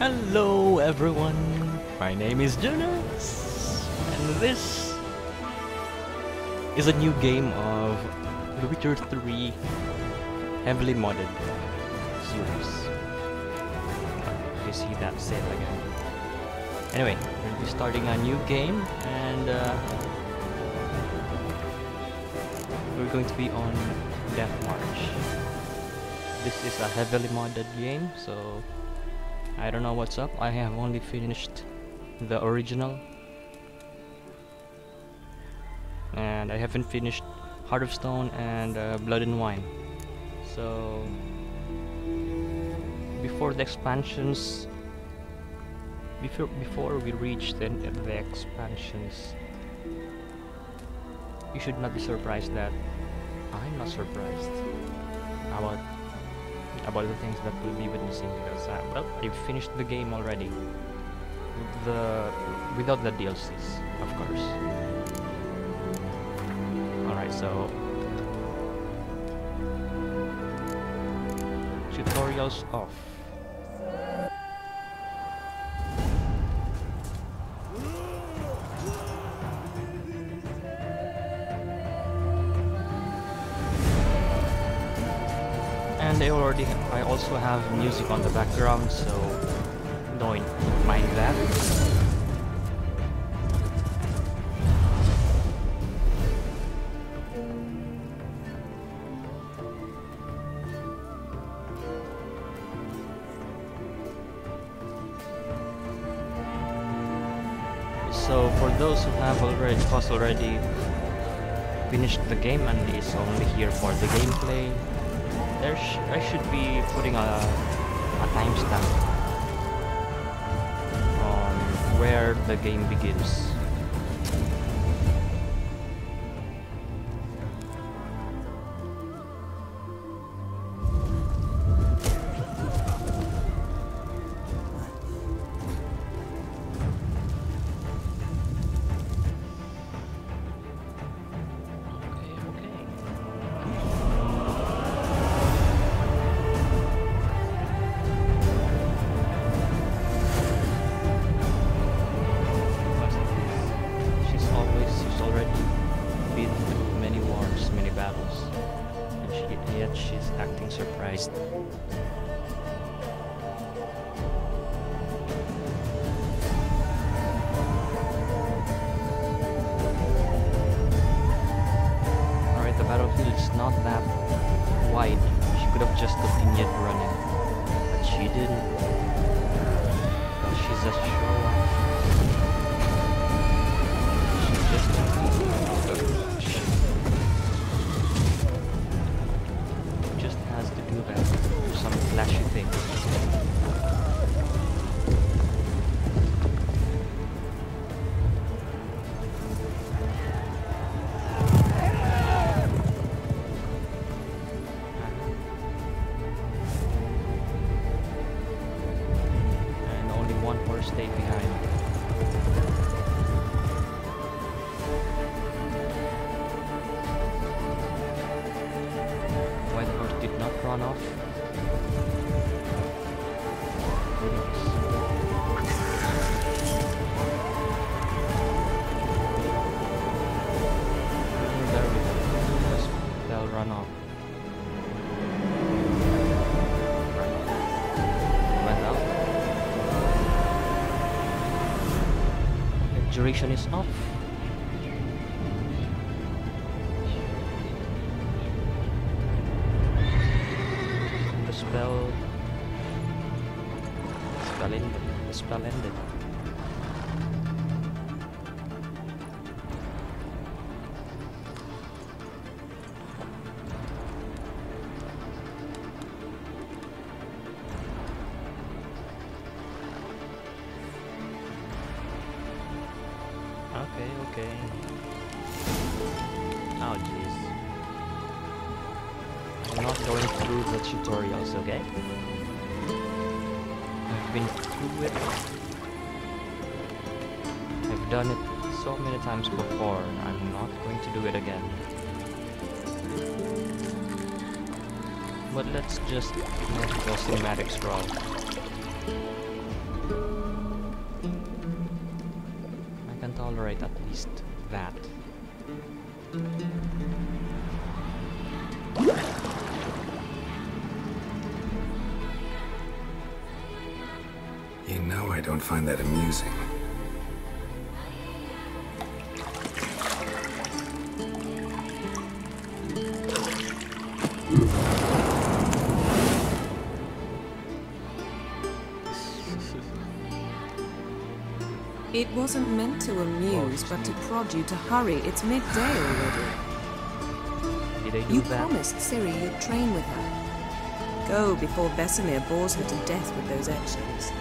Hello everyone, my name is Jonas, and this is a new game of The Witcher 3 heavily modded series. You see that sale again. Anyway, to be starting a new game and uh, we're going to be on Death March. This is a heavily modded game, so I don't know what's up. I have only finished the original. And I haven't finished Heart of Stone and uh, Blood and Wine. So before the expansions before before we reach the, the expansions you should not be surprised that I'm not surprised about about the things that we'll be witnessing because uh, well I've finished the game already. The without the DLCs of course. Alright so tutorials off also have music on the background so don't mind that. So for those who have already was already finished the game and is only here for the gameplay there sh I should be putting a, a timestamp on where the game begins. Duration is off. but let's just let go cinematics route. I can tolerate at least that. You know I don't find that amusing. It wasn't meant to amuse, but to prod you to hurry. It's midday already. Did I do You that? promised Ciri you'd train with her. Go before Vesemir bores her to death with those eggshells.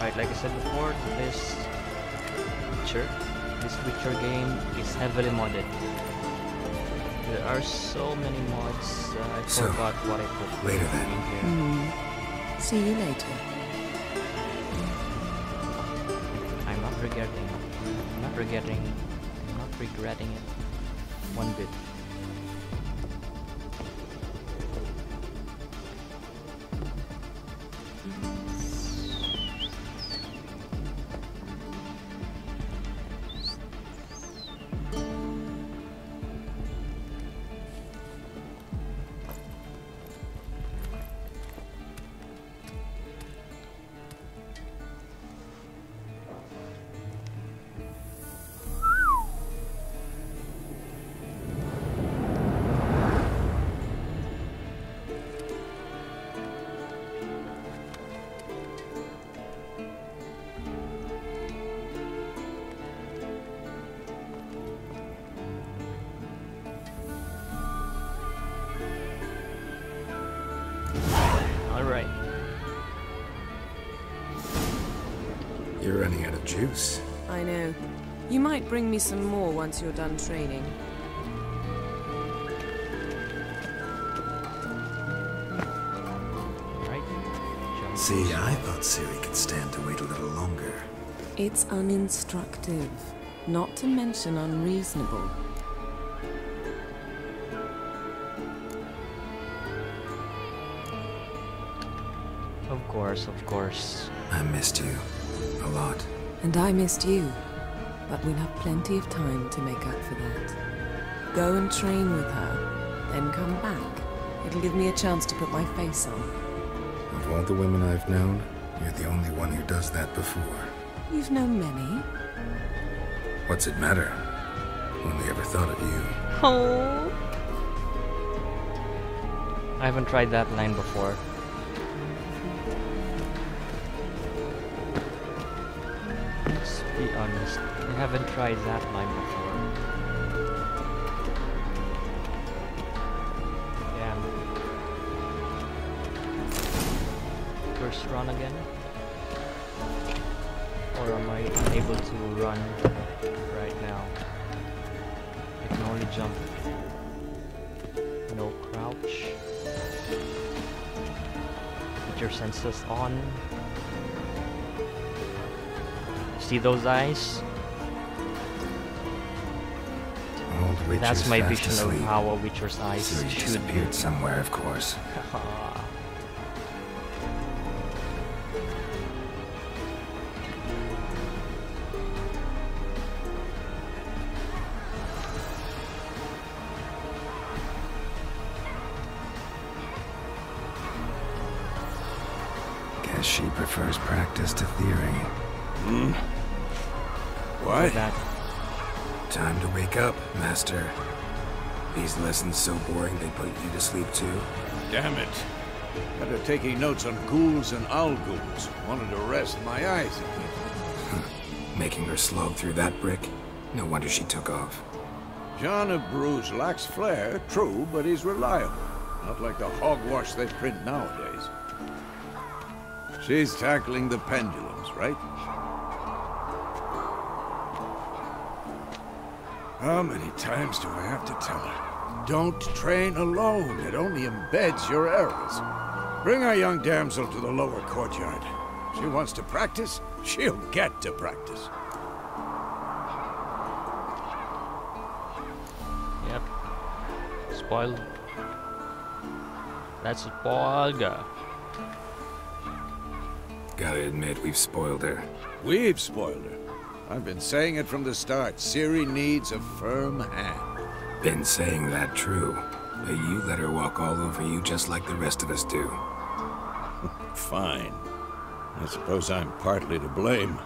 Right, like I said before, this Witcher, this Witcher game is heavily modded. There are so many mods, uh, I So, forgot what I put later in then. here. Hmm. See you later. I'm not regretting. I'm not regretting. I'm not regretting it one bit. Juice. I know. You might bring me some more once you're done training. Right. See, I thought Ciri could stand to wait a little longer. It's uninstructive, not to mention unreasonable. Of course, of course. I missed you. A lot. And I missed you. But we'll have plenty of time to make up for that. Go and train with her, then come back. It'll give me a chance to put my face on. Of all the women I've known, you're the only one who does that before. You've known many. What's it matter? Only ever thought of you. Oh. I haven't tried that line before. Haven't tried that line before. Damn. First run again? Or am I able to run right now? I can only jump. No crouch. Put your senses on. See those eyes? Old Witcher's That's my fast vision of asleep. how a Witcher's eyes Ciri should be. somewhere, of course. Guess she prefers practice to theory. Hmm. Like that. Time to wake up, Master. These lessons so boring they put you to sleep too. Damn it. Got her taking notes on ghouls and owl ghouls. Wanted to rest my eyes again. Hmm. Making her slog through that brick? No wonder she took off. John of Bruges lacks flair, true, but he's reliable. Not like the hogwash they print nowadays. She's tackling the pendulums, right? How many times do I have to tell her? Don't train alone. It only embeds your errors. Bring our young damsel to the lower courtyard. She wants to practice, she'll get to practice. Yep. Spoiled. That's spoiled. Good Gotta admit, we've spoiled her. We've spoiled her. I've been saying it from the start. Ciri needs a firm hand. Been saying that true. But you let her walk all over you just like the rest of us do. Fine. I suppose I'm partly to blame.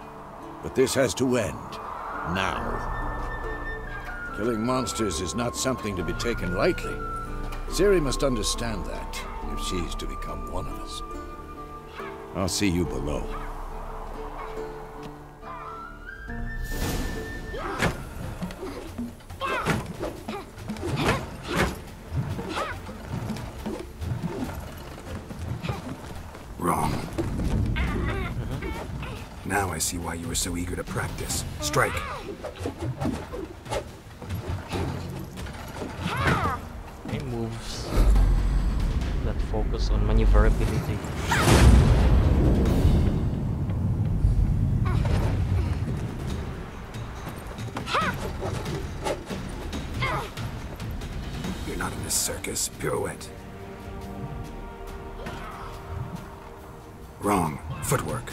But this has to end. Now. Killing monsters is not something to be taken lightly. Ciri must understand that, if she's to become one of us. I'll see you below. See why you were so eager to practice. Strike. Okay, moves that focus on maneuverability. You're not in a circus. Pirouette. Wrong. Footwork.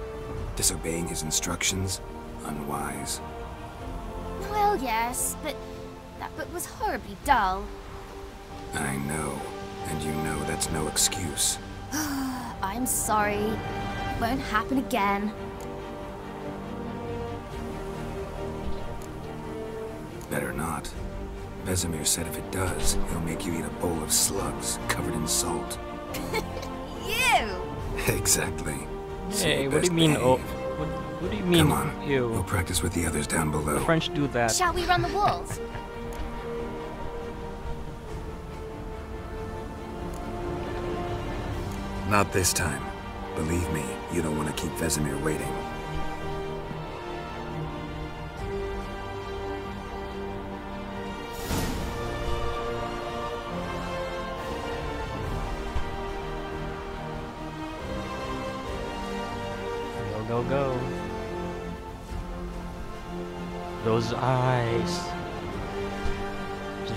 Disobeying his instructions? Unwise. Well, yes, but that book was horribly dull. I know. And you know that's no excuse. I'm sorry. Won't happen again. Better not. Vesemir said if it does, he'll make you eat a bowl of slugs covered in salt. You! exactly. Hey, you what do you best mean? Oh, you mean? Come on. We'll practice with the others down below. The French do that. Shall we run the walls? Not this time. Believe me, you don't want to keep Vesemir waiting.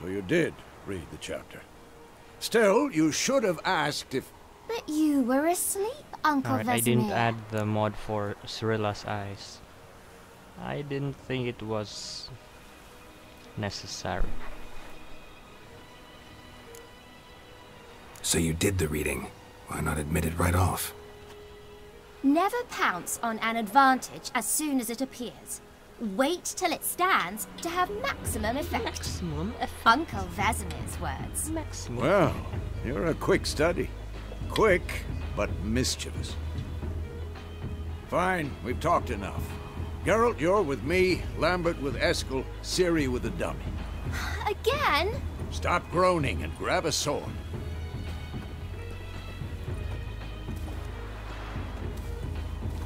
So you did read the chapter. Still, you should have asked if... But you were asleep, Uncle Alright, Vesemir. I didn't add the mod for Cirilla's eyes. I didn't think it was necessary. So you did the reading. Why not admit it right off? Never pounce on an advantage as soon as it appears. Wait till it stands to have maximum effect. Maximum effect. Uncle Vesemir's words. Maximum. Well, you're a quick study. Quick, but mischievous. Fine, we've talked enough. Geralt, you're with me, Lambert with Eskel, Ciri with the dummy. Again? Stop groaning and grab a sword.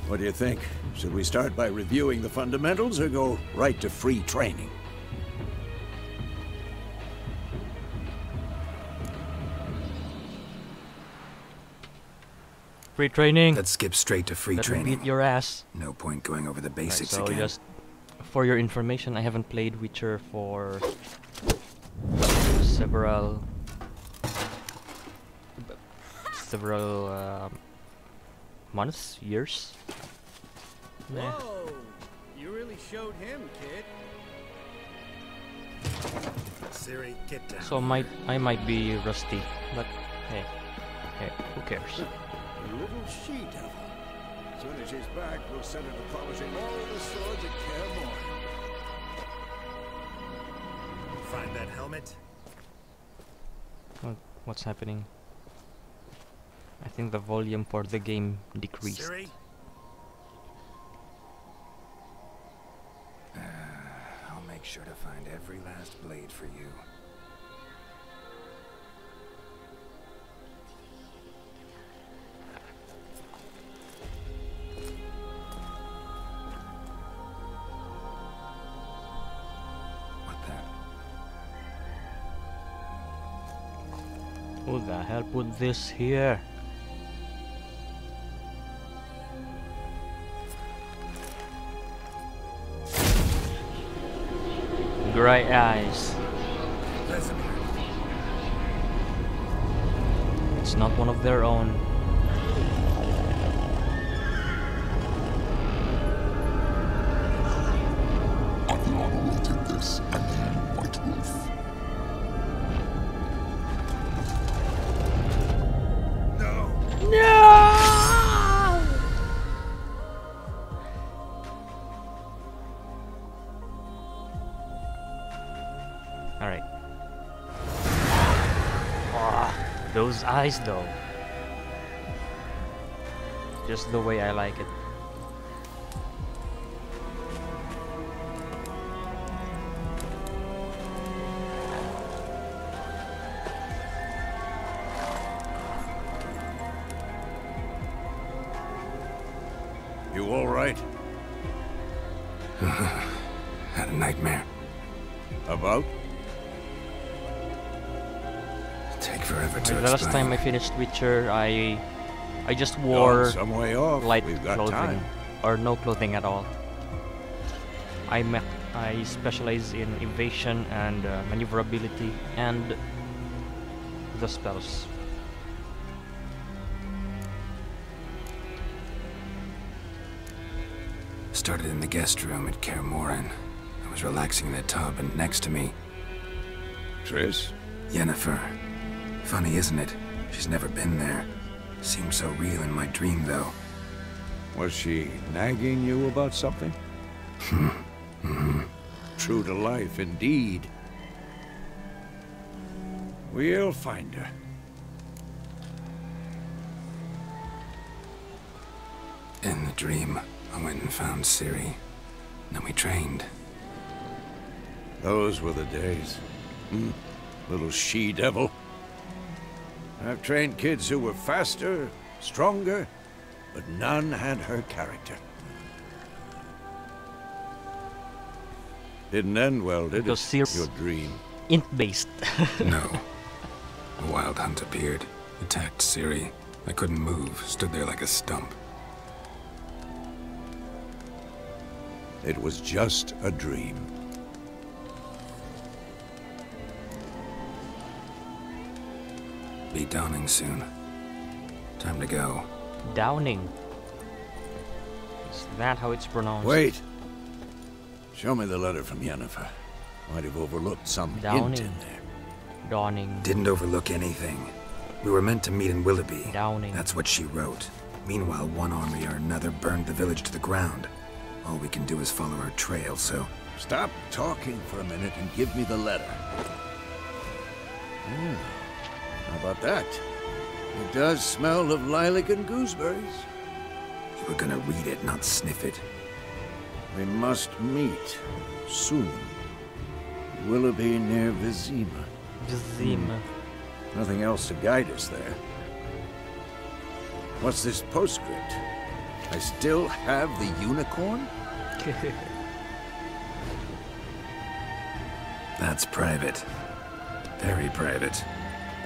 What do you think? Should we start by reviewing the fundamentals or go right to free training? Free training. Let's skip straight to free Let me training. beat your ass. No point going over the Alright, basics so again. just for your information, I haven't played Witcher for several several um, months, years. Yeah. you really showed him, kid. Ciri, get down. So might I might be rusty, but hey, hey, who cares? Little she-devil. As soon as she's back, we'll send her to polishing all the swords at Kaer Find that helmet? What, what's happening? I think the volume for the game decreased. Ciri? Uh, I'll make sure to find every last blade for you. What the? Who the hell put this here? Gray eyes. It's not one of their own. Those eyes though. Just the way I like it. Finished Witcher, I I just Gone wore some way off. light We've got clothing time. or no clothing at all. I me- I specialize in evasion and uh, maneuverability and the spells. Started in the guest room at Kaer Morhen. I was relaxing in the tub, and next to me, Triss? Yennefer. Funny, isn't it? She's never been there. Seemed so real in my dream, though. Was she nagging you about something? True to life, indeed. We'll find her. In the dream, I went and found Ciri. Then we trained. Those were the days. Hmm. Little she-devil. I've trained kids who were faster, stronger, but none had her character. Didn't end well, did Because it? Ciri- Your dream. Int based. No. A wild hunt appeared, attacked Ciri. I couldn't move, stood there like a stump. It was just a dream. Be dawning soon. Time to go. Downing. Is that how it's pronounced? Wait. Show me the letter from Yennefer. Might have overlooked some hint in there. Dawning. Didn't overlook anything. We were meant to meet in Willoughby. Downing. That's what she wrote. Meanwhile, one army or another burned the village to the ground. All we can do is follow our trail, so Stop talking for a minute and give me the letter. Hmm. How about that? It does smell of lilac and gooseberries. you were gonna read it, not sniff it. We must meet soon. Willoughby near Vizima. Zim. Hmm. Nothing else to guide us there. What's this postscript? I still have the unicorn? That's private. Very private.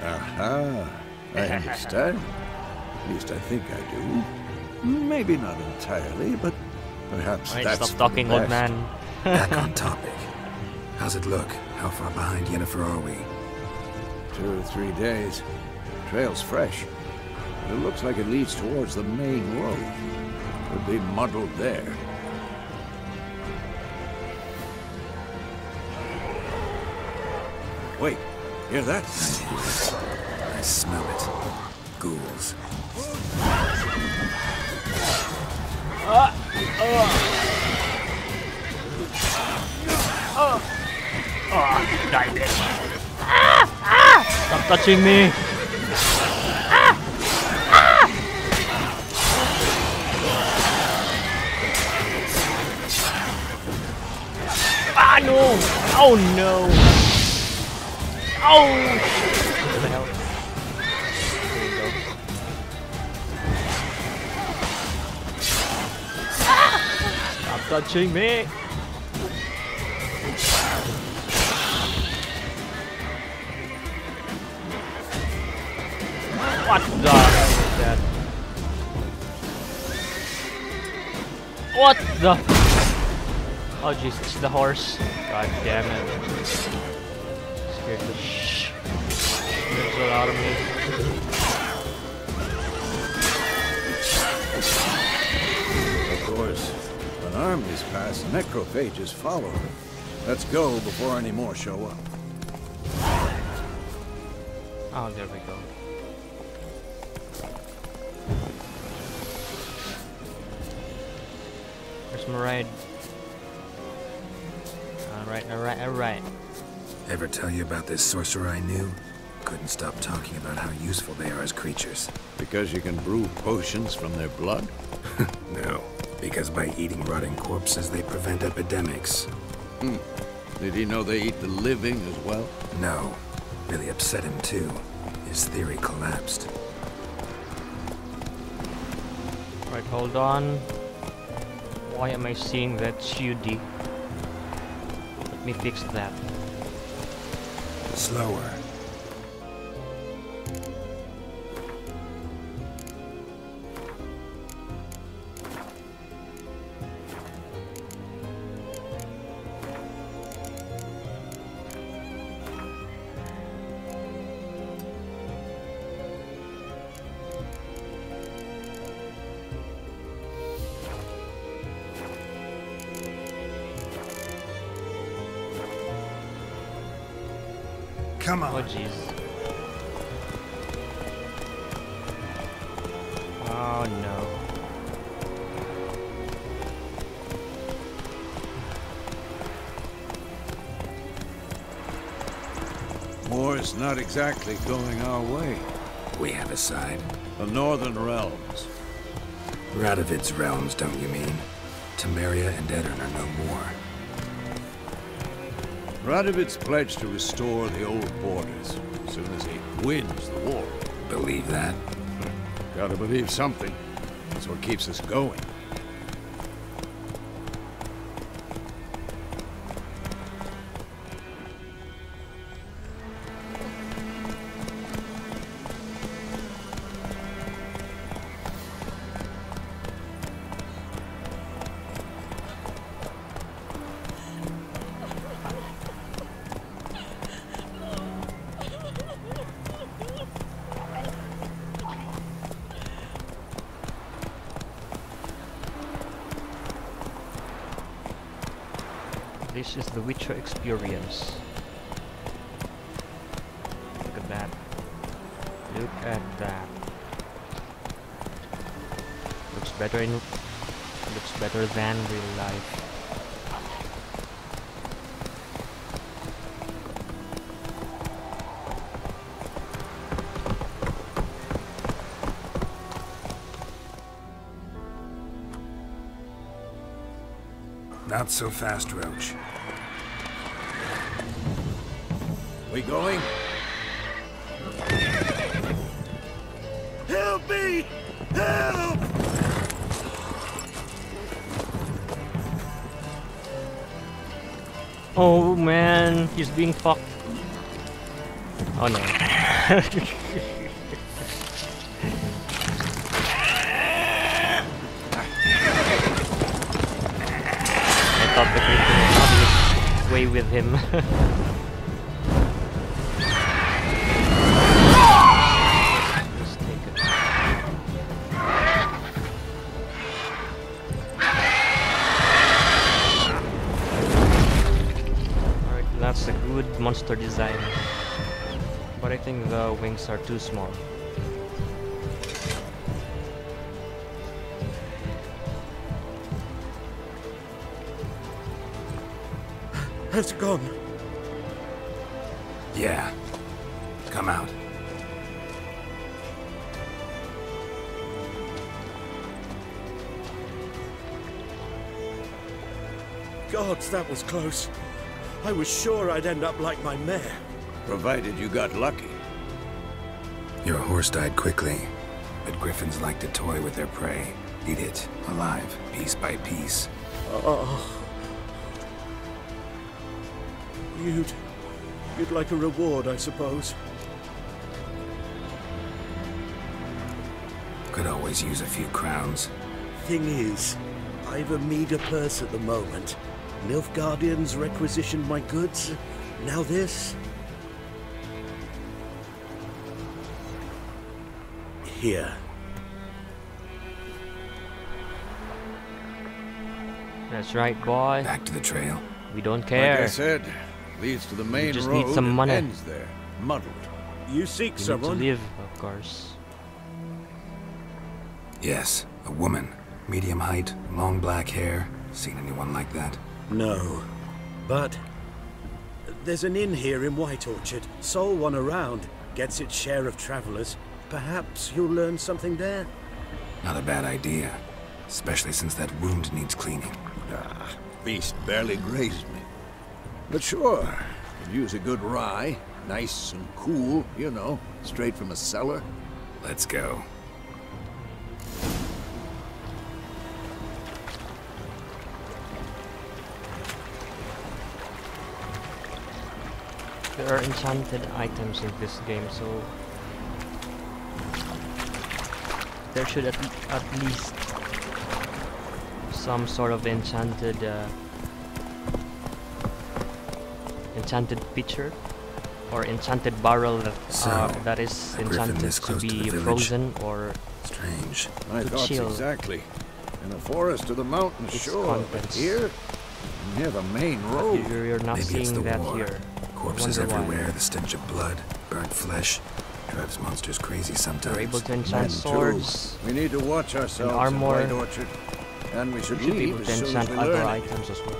Aha, I understand. At least I think I do. Maybe not entirely, but perhaps Alright, that's stop the talking, old man. Back on topic. How's it look? How far behind Yennefer are we? Two or three days. Trail's fresh. But it looks like it leads towards the main road. Could be muddled there. Wait, hear that? I smell it. Ghouls. Stop touching me! Ah, ah. Ah no! Oh no! Oh! Hell? There you go. Stop touching me! What the that? What the? Oh jeez, it's the horse. God damn it. Out of me. Of course. When armies pass, necrophages follow. Let's go before any more show up. Oh, there we go. Where's my ride? Alright, alright, alright. Ever tell you about this sorcerer I knew? Couldn't stop talking about how useful they are as creatures. Because you can brew potions from their blood? No, because by eating rotting corpses, they prevent epidemics. Hmm. Did he know they eat the living as well? No, really upset him too. His theory collapsed. Right, hold on. Why am I seeing that CUD? Let me fix that. Slower. Come on. Oh jeez. Not exactly going our way. We have a side. The Northern Realms. Radovid's realms, don't you mean? Temeria and Aedirn are no more. Radovid's pledged to restore the old borders as soon as he wins the war. Believe that? Hmm. Gotta believe something. That's what keeps us going. Look at that. Look at that. Looks better in looks better than real life. Not so fast, Roach. We going? Help me! Help! Oh man, he's being fucked. Oh no. I thought the creature was obvious way with him. monster design. But I think the wings are too small. Has gone. Yeah. Come out. Gods, that was close. I was sure I'd end up like my mare. Provided you got lucky. Your horse died quickly, but griffins like to toy with their prey. Eat it, alive, piece by piece. Oh. You'd... You'd like a reward, I suppose. Could always use a few crowns. Thing is, I've a meager purse at the moment. Nilfgaardians requisitioned my goods. Now this. Here. That's right, boy. Back to the trail. We don't care. Like. I said, leads to the main just road need some and money. ends there, muddled. You seek we need to someone? live, of course. Yes, a woman. Medium height, long black hair. Seen anyone like that? No. But there's an inn here in White Orchard. Sole one around. Gets its share of travelers. Perhaps you'll learn something there. Not a bad idea. Especially since that wound needs cleaning. Ah, beast barely grazed me. But sure, could use a good rye. Nice and cool, you know, straight from a cellar. Let's go. There are enchanted items in this game, so there should at, at least some sort of enchanted uh, enchanted pitcher or enchanted barrel that So, uh, that is enchanted this to close to be frozen or Strange. My thoughts chill. exactly. In the forest or the mountains, Its sure. But contents. here, near the main road. you're, you're not Maybe it's seeing the that war. here. Corpses Wonder why. everywhere, the stench of blood, burnt flesh. Drives monsters crazy sometimes. You're able to enchant too. swords. We need to watch ourselves armor. in Orchard. And we should You should be able to enchant other learn. items as well.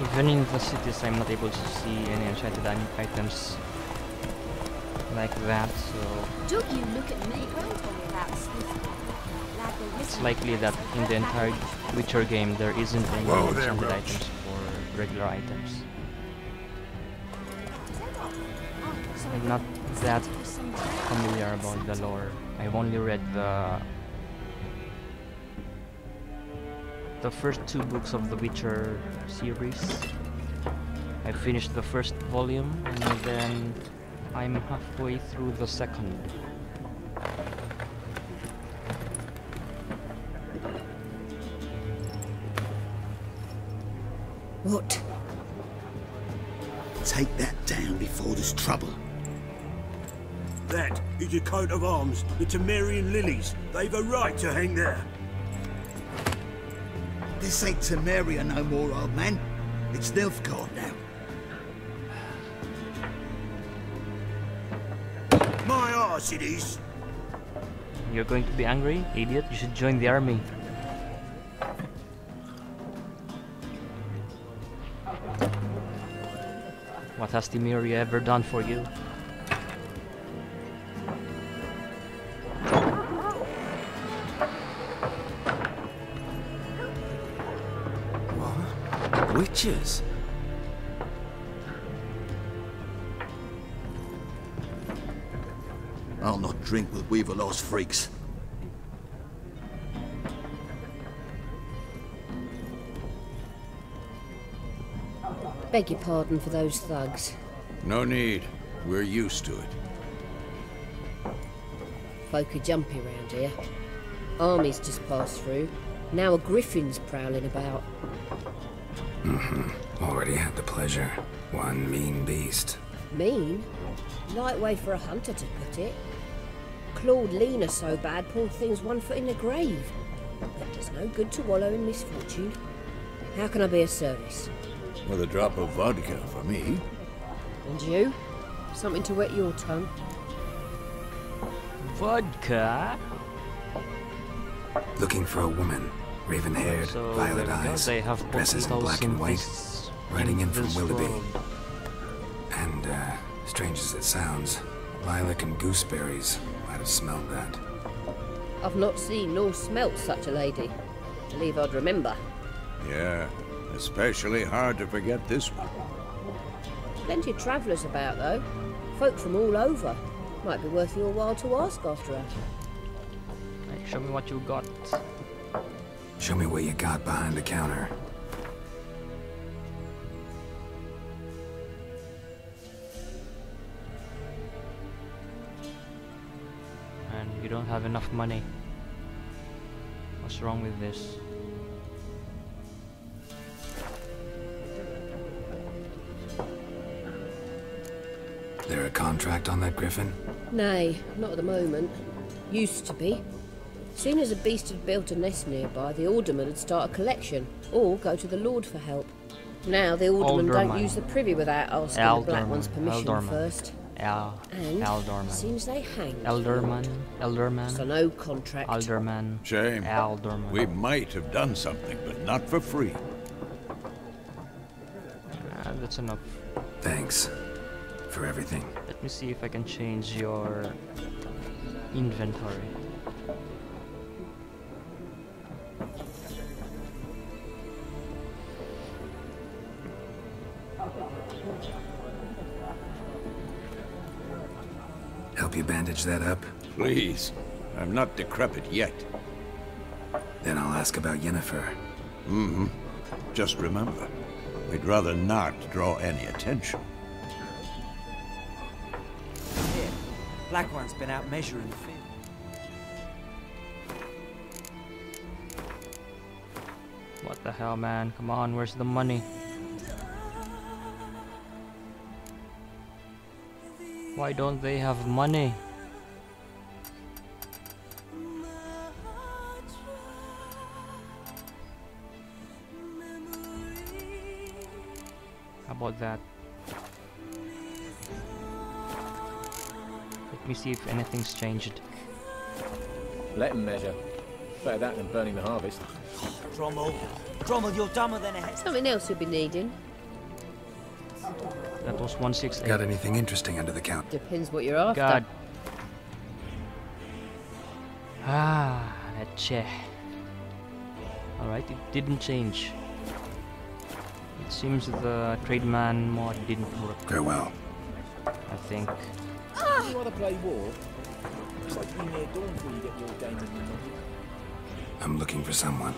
Even in the cities, I'm not able to see any enchanted items sniffing. Like the it's likely that in the entire Witcher game there isn't any Whoa there, enchanted Roach. items for regular items. I'm not that familiar about the lore. I've only read the the first two books of the Witcher series. I finished the first volume and then I'm halfway through the second. What? Take that down before there's trouble. That is a coat of arms, the Temerian lilies. They've a right to hang there. This ain't Temeria no more, old man. It's Nilfgaard now. My arse it is. You're going to be angry, idiot? You should join the army. What has Temeria ever done for you? What? Witches? Drink with Weaverlost freaks. Beg your pardon for those thugs. No need. We're used to it. Folk are jumpy round here. Armies just passed through. Now a griffin's prowling about. Mm-hmm. already had the pleasure. One mean beast. Mean? Light way for a hunter to put it. Clawed Lena so bad, poor thing's one foot in the grave. But it's no good to wallow in misfortune. How can I be of service? With a drop of vodka for me. And you? Something to wet your tongue? Vodka. Looking for a woman. Raven haired, So violet there we go, eyes, They have dresses in black and white, this- riding in from Willoughby. world. And, uh, strange as it sounds, lilac and gooseberries might have smelled that. I've not seen nor smelt such a lady. Believe I'd remember. Yeah, especially hard to forget this one. Plenty of travellers about, though. Folk from all over. Might be worth your while to ask after her. Hey, show me what you got. Show me what you got behind the counter. Enough money. What's wrong with this? There a contract on that griffin? Nay, not at the moment. Used to be. Soon as a beast had built a nest nearby, the alderman would start a collection, or go to the lord for help. Now the alderman don't use the privy without asking the black one's permission Alderman. first. El And Eldorman. seems they hang. Elderman. Elderman. So no contract. Alderman. Shame. Alderman. We might have done something, but not for free. Ah, that's enough. Thanks. For everything. Let me see if I can change your inventory. That up? Please. I'm not decrepit yet. Then I'll ask about Yennefer. Mm-hmm. Just remember, we'd rather not draw any attention. Here, Black One's been out measuring the field. What the hell, man? Come on, where's the money? Why don't they have money? About that? Let me see if anything's changed. Let them measure. Better that than burning the harvest. Drommel, Drommel, you're dumber than a head. Something else you'll be needing. That was 168. Got anything interesting under the count? Depends what you're after. God. Ah, that chair. Alright, it didn't change. It seems the trademan mod didn't work. Farewell. I think. You want to play war? It's like being near dawn before you get your game in your. I'm looking for someone.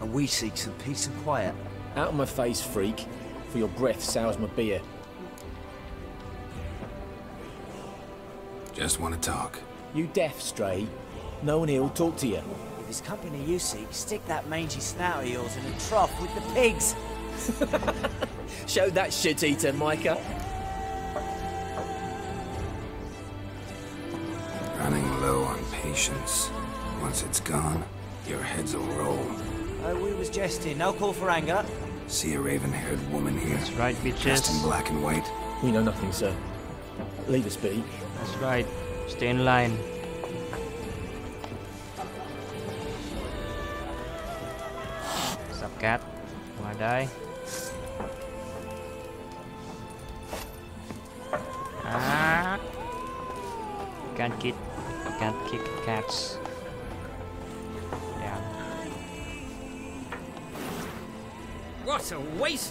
And we seek some peace and quiet. Out of my face, freak. For your breath sours my beer. Just want to talk. You deaf, Stray. No one here will talk to you. If it's company you seek, stick that mangy snout of yours in a trough with the pigs. Show that shit eater, Micah. Running low on patience. Once it's gone, your heads will roll. Oh, we was jesting. No call for anger. See a raven-haired woman here? That's right, Dressed in black and white? We know nothing, sir. Leave us be. That's right. Stay in line. What's up, cat? Wanna die?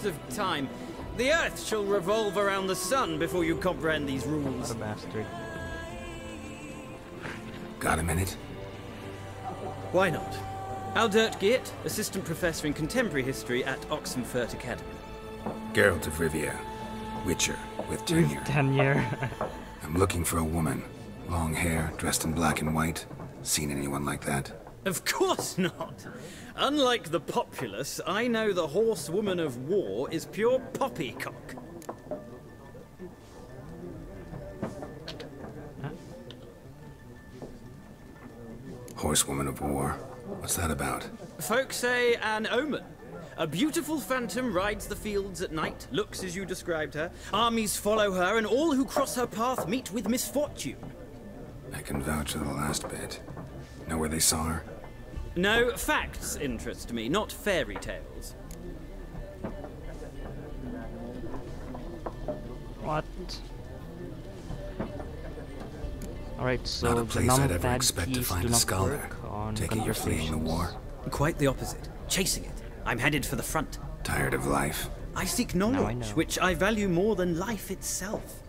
A waste of time! The Earth shall revolve around the sun before you comprehend these What rules. a bastard. Got a minute? Why not? Aldert Geert, Assistant Professor in Contemporary History at Oxenfurt Academy. Geralt of Rivia. Witcher, with tenure. With Tenure. I'm looking for a woman. Long hair, dressed in black and white. Seen anyone like that? Of course not! Unlike the populace, I know the horsewoman of war is pure poppycock. Horsewoman of War. What's that about? Folk say an omen. A beautiful phantom rides the fields at night, looks as you described her. Armies follow her, and all who cross her path meet with misfortune. I can vouch for the last bit. Know where they saw her? No, facts interest me, not fairy tales. What? Alright, so Not a the place I'd ever expect to find a not scholar. work on Take it you're fleeing the war. Quite the opposite. Chasing it. I'm headed for the front. Tired of life? I seek Now I knowledge, which I value more than life itself.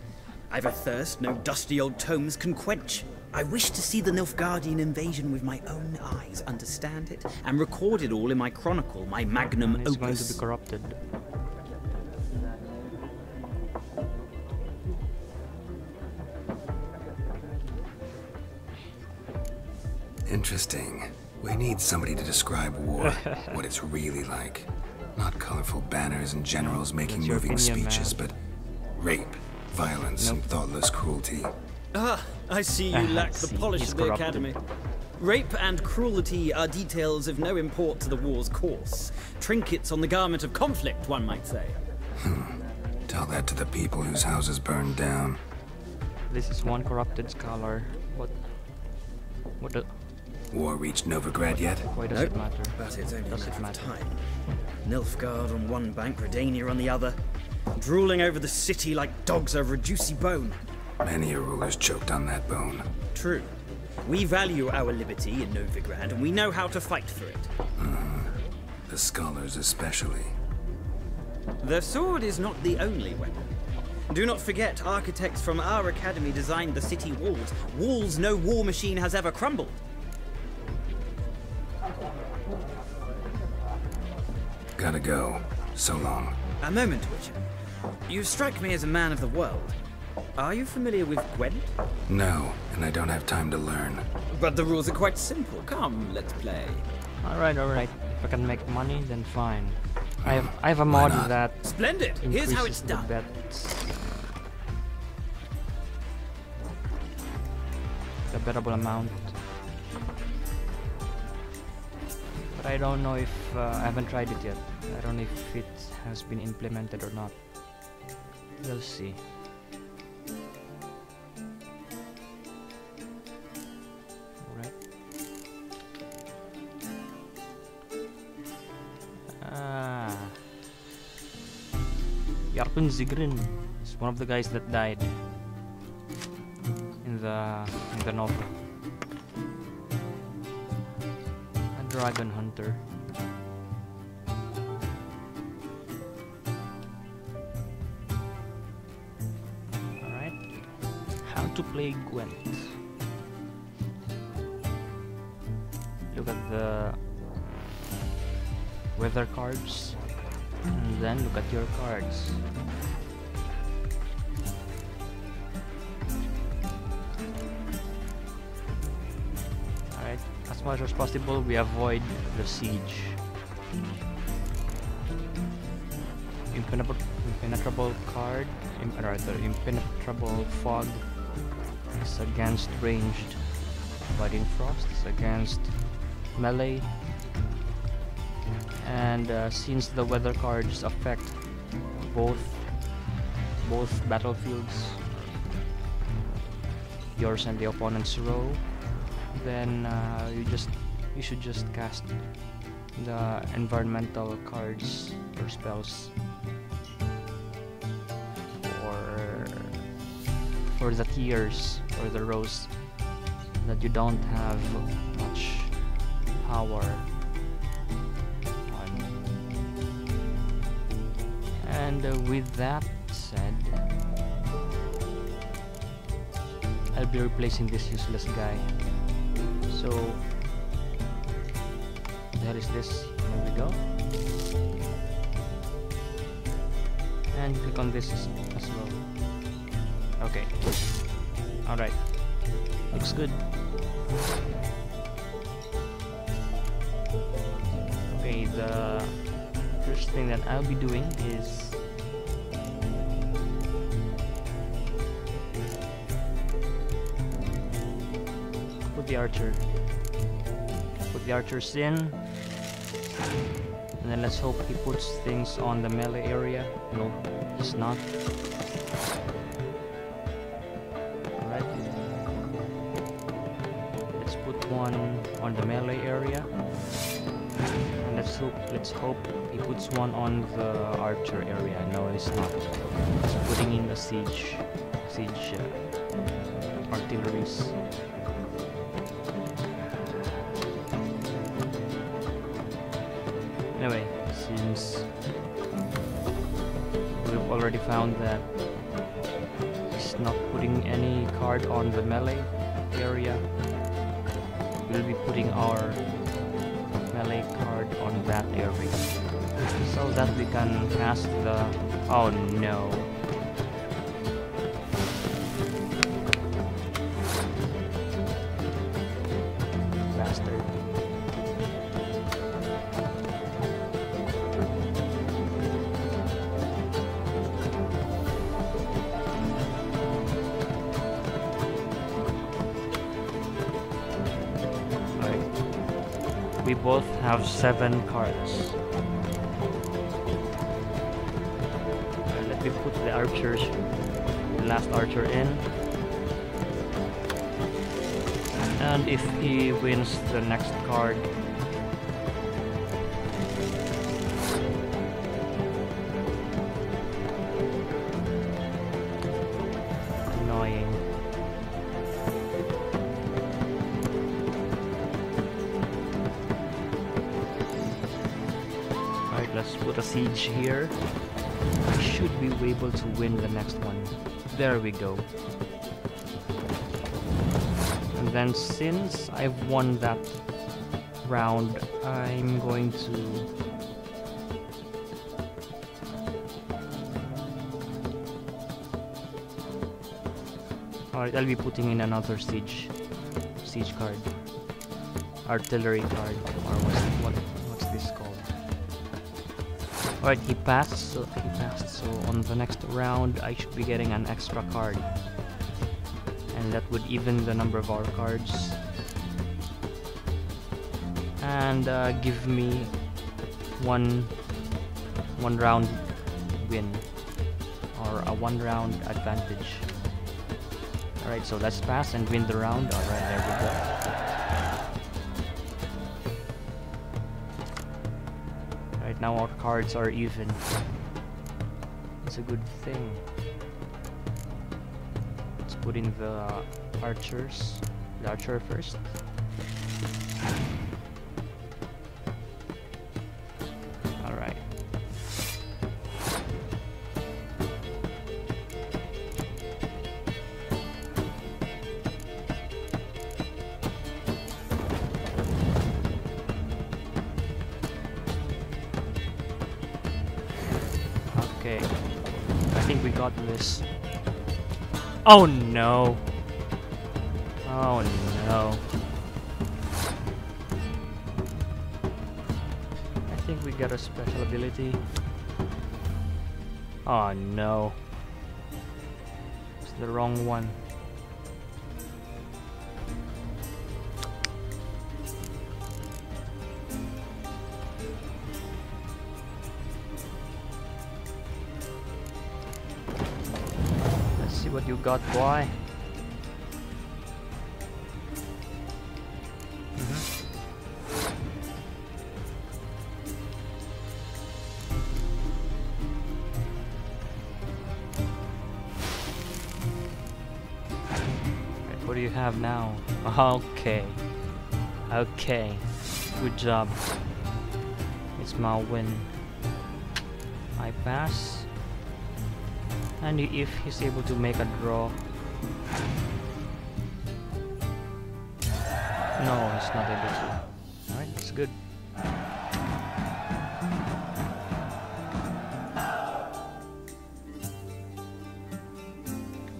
I've a thirst no dusty old tomes can quench. I wish to see the Nilfgaardian invasion with my own eyes, understand it, and record it all in my chronicle, my magnum It's going to be corrupted. Interesting. We need somebody to describe war, what it's really like. Not colorful banners and generals making moving opinion, speeches, man? but rape, violence, and thoughtless cruelty. Ah, I see you Ah, lack the see, polish of the corrupted. academy. Rape and cruelty are details of no import to the war's course. Trinkets on the garment of conflict, one might say. Tell that to the people whose houses burned down. This is one corrupted scholar. What? What? The, War reached Novigrad yet? why does Nope, it matter? But it's only Does a matter of matter? time. Nilfgaard on one bank, Redania on the other, drooling over the city like dogs over a juicy bone. Many a ruler's choked on that bone. True. We value our liberty in Novigrad, and we know how to fight for it. Hmm. The scholars especially. The sword is not the only weapon. Do not forget, architects from our academy designed the city walls. Walls no war machine has ever crumbled. Gotta go. So long. A moment, Witcher. You strike me as a man of the world. Are you familiar with Gwent? No, and I don't have time to learn. But the rules are quite simple. Come, let's play. Alright, alright. If I can make money, then fine. I have I have a mod not? that Splendid! Here's how it's increases the done. bets. The bettable amount. But I don't know if uh, I haven't tried it yet. I don't know if it has been implemented or not. We'll see. Alright. Ah. Zigrin is one of the guys that died in the in the novel. A dragon hunter. How to play Gwent. Look at the weather cards and then look at your cards. Alright, as much as possible we avoid the siege. Impenetrable, impenetrable card, im- or rather impenetrable fog against ranged. Biting frost is against melee. And uh, since the weather cards affect both both battlefields, yours and the opponent's row, then uh, you just you should just cast the environmental cards or spells for for the tiers the rows that you don't have much power on. And uh, with that said, I'll be replacing this useless guy. So, what the hell is this? There we go. And click on this as well. Okay. Alright. Looks good. Okay, the first thing that I'll be doing is put the archer put the archers in. And then let's hope he puts things on the melee area. No, he's not. The archer area. No, he's not. He's putting in the siege siege uh, artilleries. Anyway, since we've already found that he's not putting any card on the melee area, we'll be putting our so that we can pass the... oh no. We both have seven cards. Me put the archers, the last archer in. And if he wins the next card, let's put a siege here. Should be able to win the next one. There we go. And then since I've won that round, I'm going to... Alright, I'll be putting in another siege siege card. Artillery card. Or Alright, he passed, so he passed, so on the next round I should be getting an extra card. And that would even the number of our cards. And uh, give me one one round win. Or a one round advantage. Alright, so let's pass and win the round. Alright, there we go. Now our cards are even. It's a good thing. Let's put in the archers. The archer first. Oh no. Oh no. I think we got a special ability. Oh no. It's the wrong one. Got, boy. Right, what do you have now? Okay. Okay. Good job. It's my win. I pass. And if he's able to make a draw. No, he's not able to. Alright, that's good.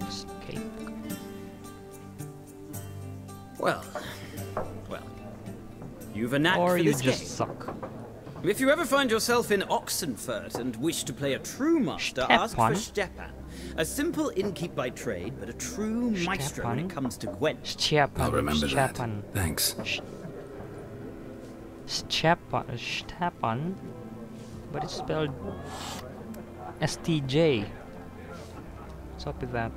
Escape. Well, well, you've a knack Or for you this just game. suck. If you ever find yourself in Oxenfurt and wish to play a true master, ask for Stjepan. A simple innkeep by trade, but a true maestro when Stepan? it comes to Gwent. Stjepan. I'll remember that. Thanks. Stepan, uh, Stepan, but it's spelled STJ. What's up with that?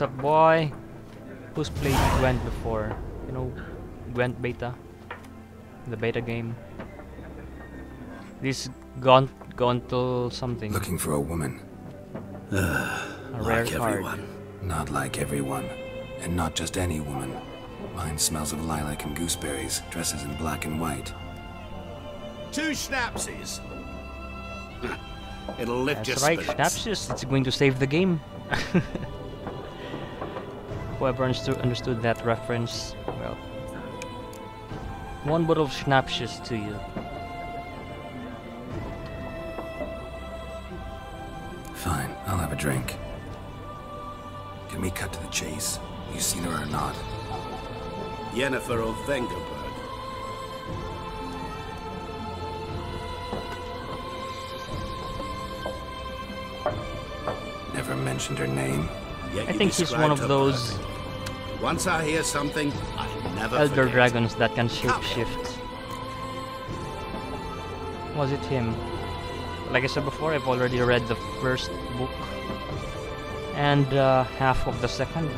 What's up, boy? Who's played Gwent before? You know, Gwent beta? The beta game. This Gaunt, Gauntle something. Looking for a woman. a rare like card. everyone. Not like everyone. And not just any woman. Mine smells of lilac and gooseberries, dresses in black and white. Two schnapsies. It'll lift That's your right, spirits. Snapsys. It's going to save the game. Whoever understood, understood that reference, well, one bottle of Snapsys to you. Fine, I'll have a drink. Can we cut to the chase? You seen her or not? Yennefer of Vengerberg. Never mentioned her name. Yet I think he's one of those perfectly. Once I hear something, I never elder forget. dragons that can shapeshift. Was it him? Like I said before, I've already read the first book and uh, half of the second.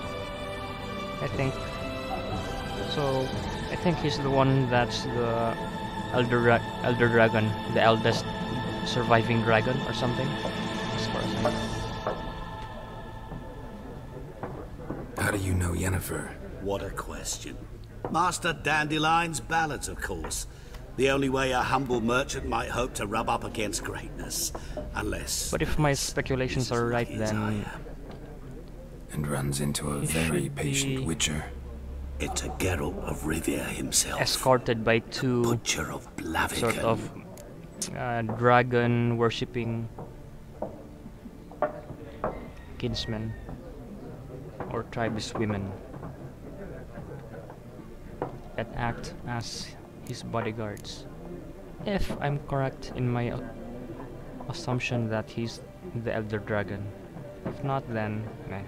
I think. So I think he's the one that's the elder Dra- elder dragon, the eldest surviving dragon or something. As far as I know. Yennefer? What a question. Master Dandelion's ballads, of course. The only way a humble merchant might hope to rub up against greatness. Unless... But if my speculations are right, then And runs into a very patient be- witcher. It's a Geralt of Rivia himself. escorted by two Butcher of Blaviken. sort of uh, dragon worshipping kinsmen or tribes women that act as his bodyguards. If I'm correct in my assumption that he's the elder dragon. If not, then meh,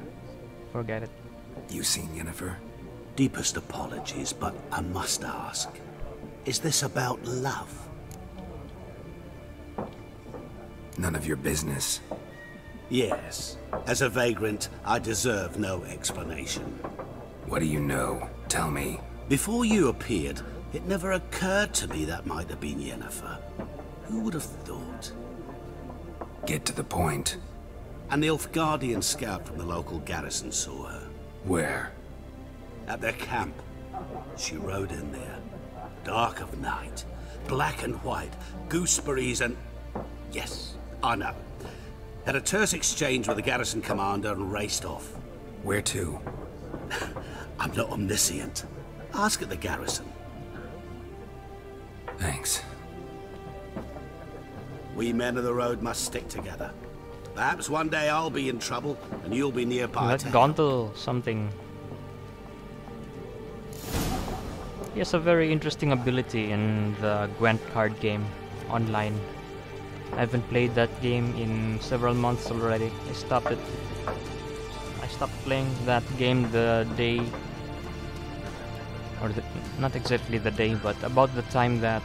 forget it. You seen Yennefer? Deepest apologies, but I must ask. Is this about love? None of your business. Yes. As a vagrant, I deserve no explanation. What do you know? Tell me. Before you appeared, it never occurred to me that might have been Yennefer. Who would have thought? Get to the point. An Nilfgaardian scout from the local garrison saw her. Where? At their camp. She rode in there. Dark of night. Black and white. Gooseberries and... Yes, I know. Had a terse exchange with the garrison commander and raced off. Where to? I'm not omniscient. Ask at the garrison. Thanks. We men of the road must stick together. Perhaps one day I'll be in trouble and you'll be nearby Let to Gauntle something. He has a very interesting ability in the Gwent card game online. I haven't played that game in several months already. I stopped it. I stopped playing that game the day, or the, not exactly the day, but about the time that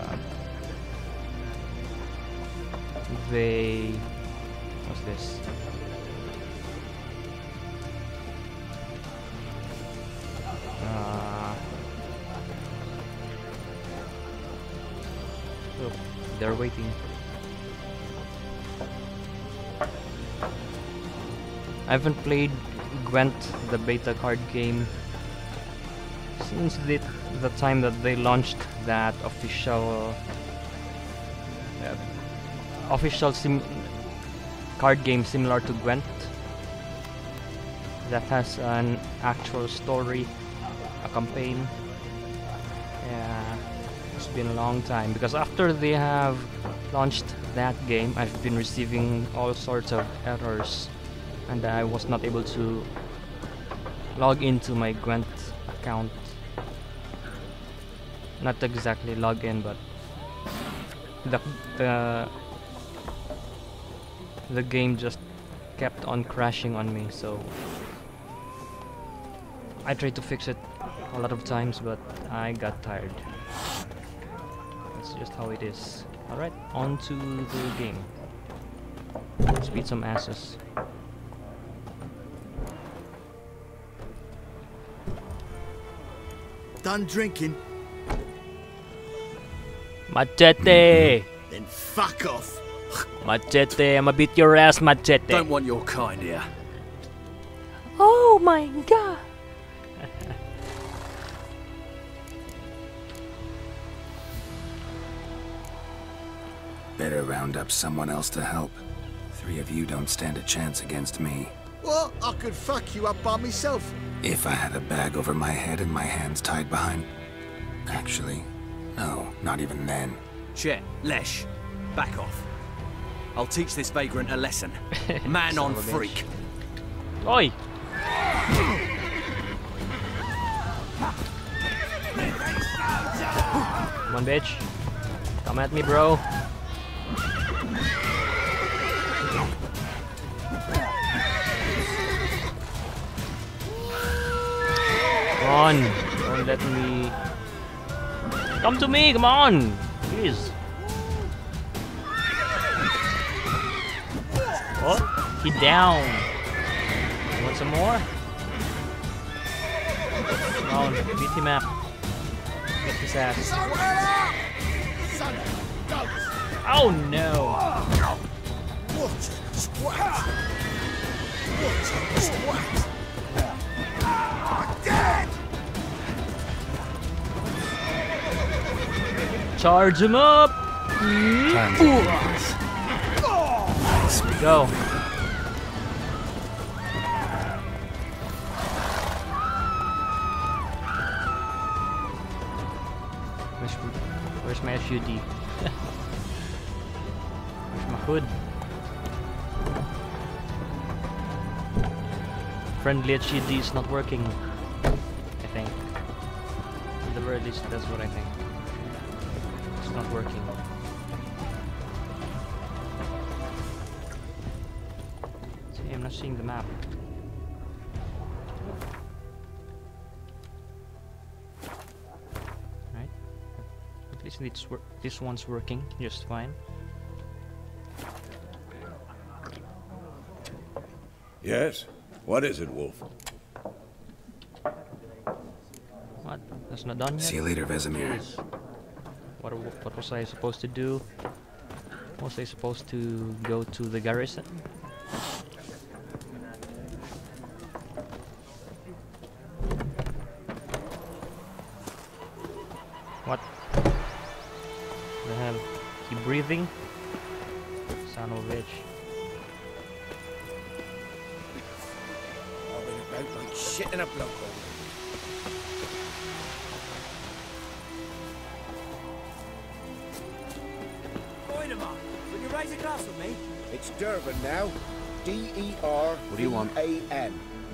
uh, they. What's this? Uh, they're waiting. I haven't played Gwent, the beta card game, since the, the time that they launched that official uh, official card game similar to Gwent that has an actual story, a campaign. It's been a long time because after they have launched that game, I've been receiving all sorts of errors and I was not able to log into my Gwent account. Not exactly log in, but the the the game just kept on crashing on me, so I tried to fix it a lot of times, but I got tired. That's just how it is. Alright, on to the game. Let's beat some asses. Done drinking? Machete! Then fuck off. Machete, I'ma beat your ass, Machete. Don't want your kind here. Oh my god! Better round up someone else to help. Three of you don't stand a chance against me. Well, I could fuck you up by myself. If I had a bag over my head and my hands tied behind... Actually, no, not even then. Chet, Lesh, back off. I'll teach this vagrant a lesson. Man on Son of a bitch. freak. Oi! Come on, bitch. Come at me, bro. Come on. Don't let me... Come to me, come on! Please. Oh, he down. Want some more? Come on, beat him up. Get his ass. Oh no! What. What. Dead! Charge him up! Time Go. Where's, where's my SUD? where's my hood? Friendly HUD is not working. Think. At least, that's what I think. It's not working. See, I'm not seeing the map. Right. At least it's this one's working just fine. Yes? What is it, Wolf? That's not done yet? See you later, Vesemir. What, what was I supposed to do? Was I supposed to go to the garrison?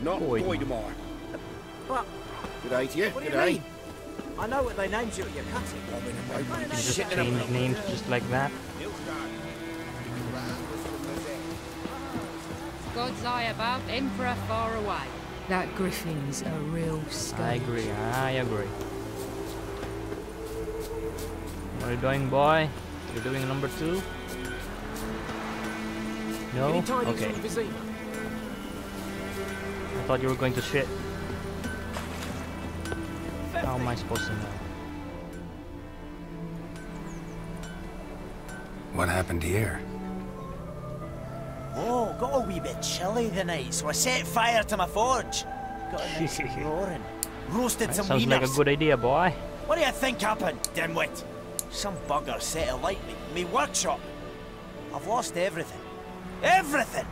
Not Voidemar. Voidemar. What? Good day to you. What do Good you day. mean? I know what they named you at your cutting. I've been about You just shit change names just like that? God's eye above, Emperor far away. That Griffin's a real scourge. I agree, I agree. What are you doing, boy? You're doing number two? No? Okay. From Vizima? I thought you were going to shit. How am I supposed to know? What happened here? Oh, got a wee bit chilly the night, so I set fire to my forge. Got a nice roaring. Roasted That some sounds like a good idea, boy. What do you think happened, dimwit? Some bugger set alight me, me workshop. I've lost everything. Everything!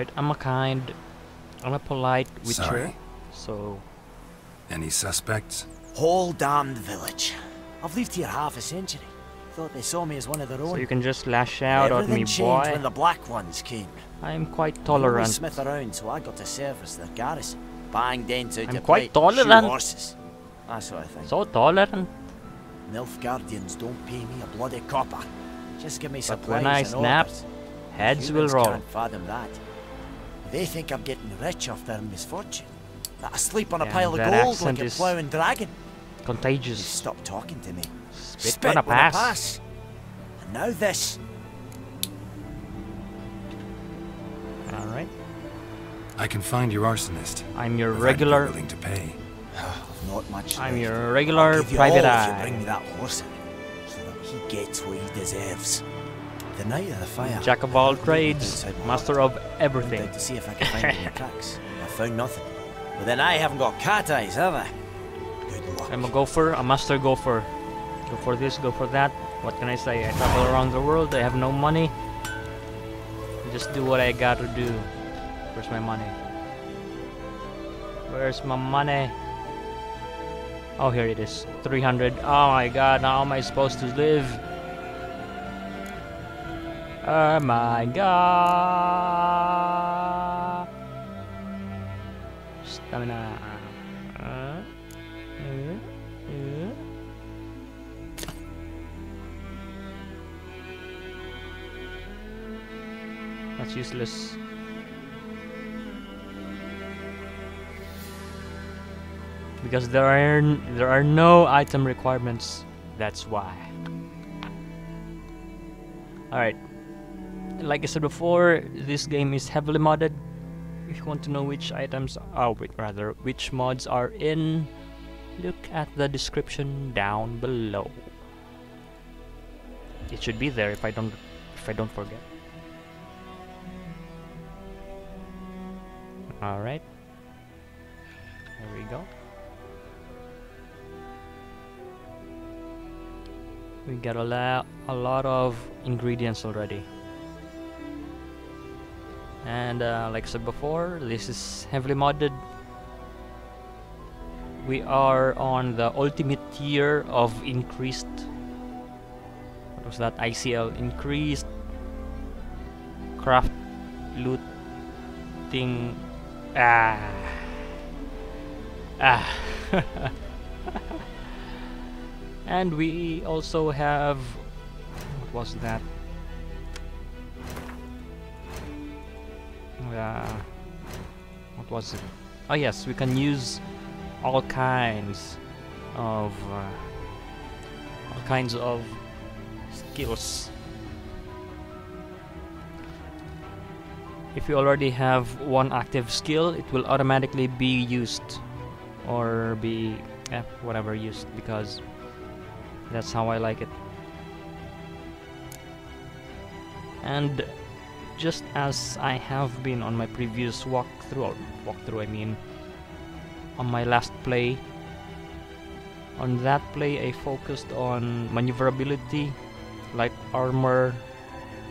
Alright, I'm a kind, I'm a polite witcher. Sorry. So, Any suspects? Whole damned village. I've lived here half a century. Thought they saw me as one of their own. so you can just lash out at Everything me, changed boy. when the black ones came. I'm quite No tolerant. Smith around, so I got to service their garrison. Bang dents out I'm quite plate, tolerant. horses. That sort of thing. So tolerant. Nilfgaardians don't pay me a bloody copper. Just give me But supplies when I and snap, heads will Humans roll. can't fathom that. They think I'm getting rich off their misfortune. That I sleep on a Yeah, pile of gold like a ploughing dragon. Contagious. Stop talking to me. Spit on a pass. I pass. And now this. Alright. I can find your arsonist. I'm your provided you're regular. willing to pay. Ah, not much. I'm left. your I'll regular give you private all if you eye. bring me that horse in, so that he gets what he deserves. The night of the fire. Jack of all trades, master of everything. Out to see if I could find any tracks. I found nothing. But then I haven't got cat eyes, have I? Good luck. I'm a gopher, a master gopher. Go for this, go for that. What can I say? I travel around the world, I have no money. Just do what I gotta do. Where's my money? Where's my money? Oh, here it is. 300. Oh my god, how am I supposed to live? Oh my god. Stamina. That's useless. Because there are there are no item requirements. That's why. Alright. Like I said before, this game is heavily modded. If you want to know which items oh wait rather which mods are in, look at the description down below. It should be there if I don't if I don't forget. Alright. There we go. We got a, la a lot of ingredients already. And uh, like I said before, this is heavily modded. We are on the ultimate tier of increased. What was that? ICL increased craft Loot. looting. Ah. Ah. and we also have. What was that? Uh, what was it? Oh yes, we can use all kinds of uh, all kinds of skills. If you already have one active skill, it will automatically be used or be eh, whatever used because that's how I like it. And just as I have been on my previous walkthrough, walkthrough I mean, on my last play, on that play I focused on maneuverability, like armor,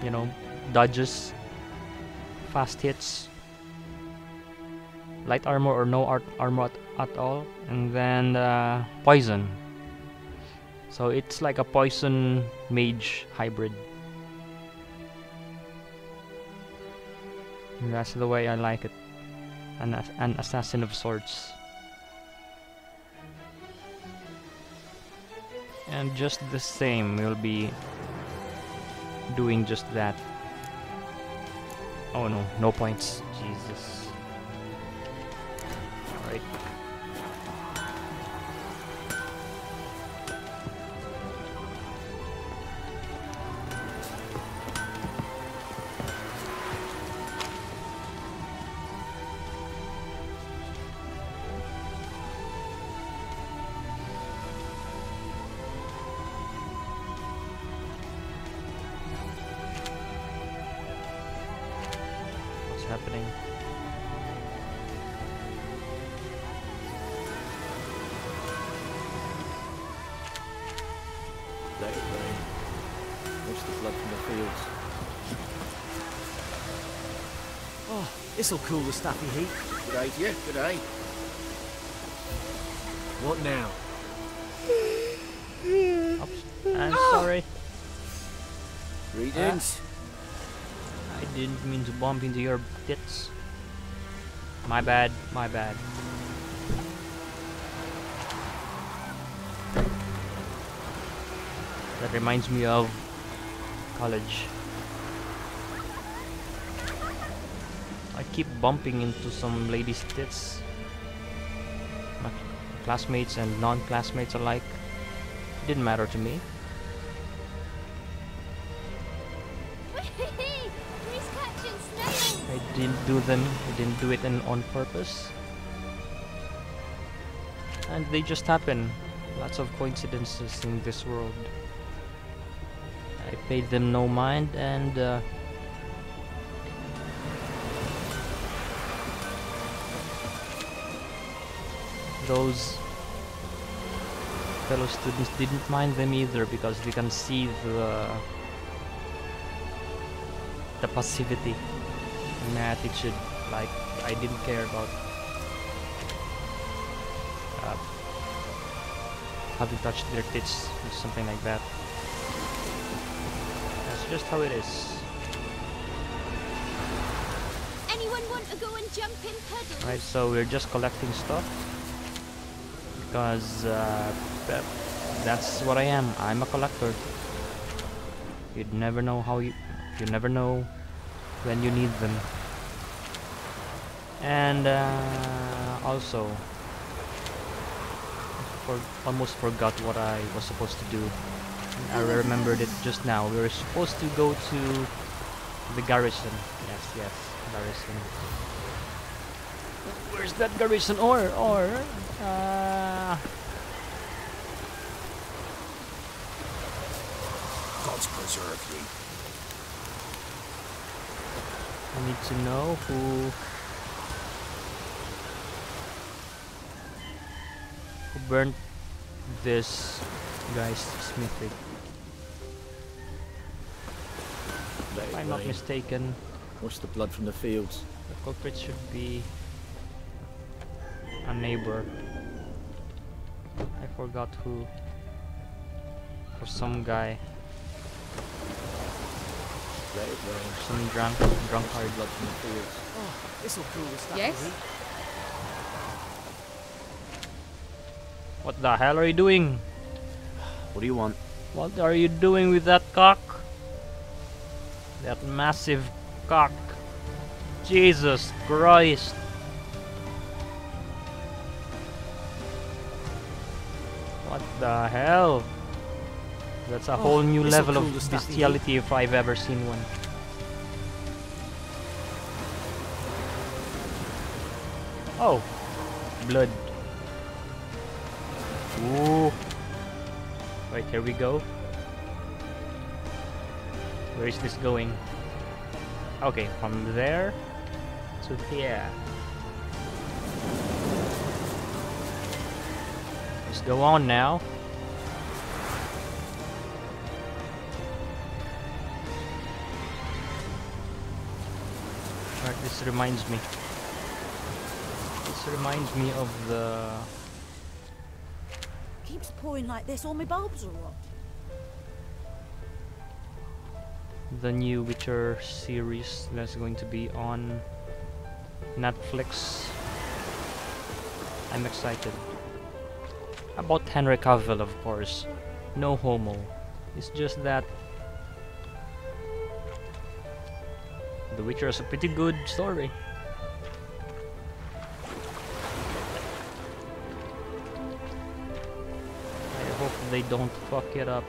you know, dodges, fast hits, light armor or no art armor at, at all, and then uh, poison. So it's like a poison mage hybrid. That's the way I like it. An, an assassin of sorts. And just the same, we'll be doing just that. Oh no, no points. Jesus. Alright. This'll cool the stuffy heat. Good idea, good eye. What now? Oops. I'm sorry. Greetings. Uh, I didn't mean to bump into your tits. My bad, my bad. That reminds me of college. Keep bumping into some ladies' tits. My classmates and non-classmates alike. Didn't matter to me. I didn't do them. I didn't do it on purpose. And they just happen. Lots of coincidences in this world. I paid them no mind and uh, those fellow students didn't mind them either because they can see the the passivity in my attitude like I didn't care about uh, having touched their tits or something like that. That's just how it is. Anyone want to go and jump in? Puddles? right so we're just collecting stuff because uh, that's what I am. I'm a collector. You'd never know how you you never know when you need them. And uh, also for almost forgot what I was supposed to do. I remembered it just now. We were supposed to go to the garrison. Yes yes garrison where's that garrison or or uh, Gods preserve ye. I need to know who who burnt this guy's smithy. If I'm not mistaken, Wash the blood from the fields. the culprit should be a neighbor. I forgot who. Or some guy. Let. Some drunk drunkard. blood from the fields. Oh, this'll cool the. Yes? What the hell are you doing? What do you want? What are you doing with that cock? That massive cock. Jesus Christ. The hell? That's a Oh, whole new level cool of bestiality if I've ever seen one. Oh, blood. Ooh. Right, here we go. Where is this going? Okay, from there to here. Go on now. Right, this reminds me. This reminds me of the Keeps pouring like this, all my bulbs are rot. the new Witcher series that's going to be on Netflix. I'm excited. About Henry Cavill, of course. No homo. It's just that The Witcher is a pretty good story. I hope they don't fuck it up.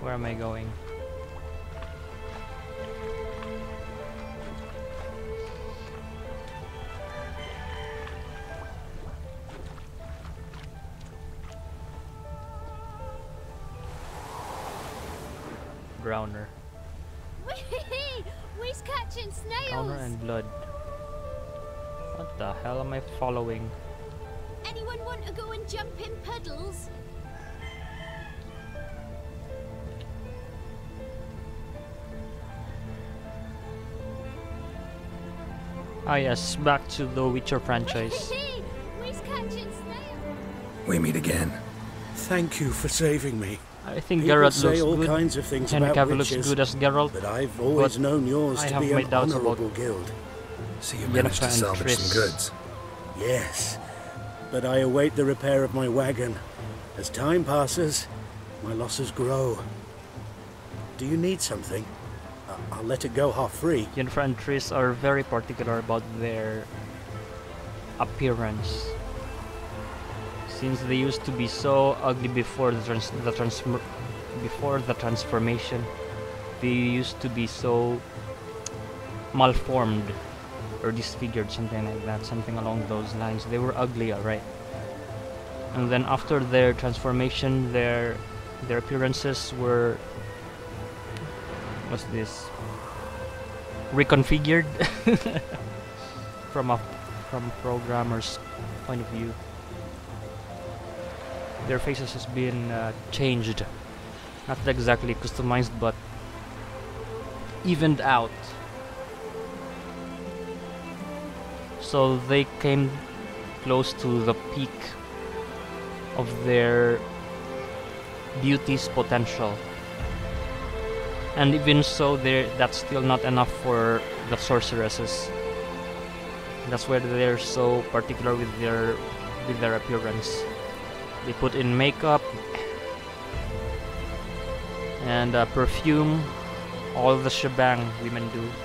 Where am I going? Following? Anyone want to go and jump in puddles? Ah yes, back to the Witcher franchise. We's catching snails. We meet again. Thank you for saving me. I think People Geralt say looks all good. kinds of things Henry about Cavill looks witches, good as Geralt. But I've always but known yours I to have be my an doubts honourable guild. So you managed to Yennefer and salvage some goods. Yes, but I await the repair of my wagon. As time passes, My losses grow. Do you need something? I- I'll let it go half free. Triss are very particular about their appearance. Since they used to be so ugly before the trans the before the transformation, they used to be so malformed or disfigured, something like that, something along those lines. They were ugly, alright. And then after their transformation, their their appearances were what's this reconfigured from a from programmer's point of view. Their faces has been uh, changed, not exactly customized, but evened out. So they came close to the peak of their beauty's potential. And even so, there that's still not enough for the sorceresses. That's why they're so particular with their with their appearance. They put in makeup and uh, perfume, all the shebang women do.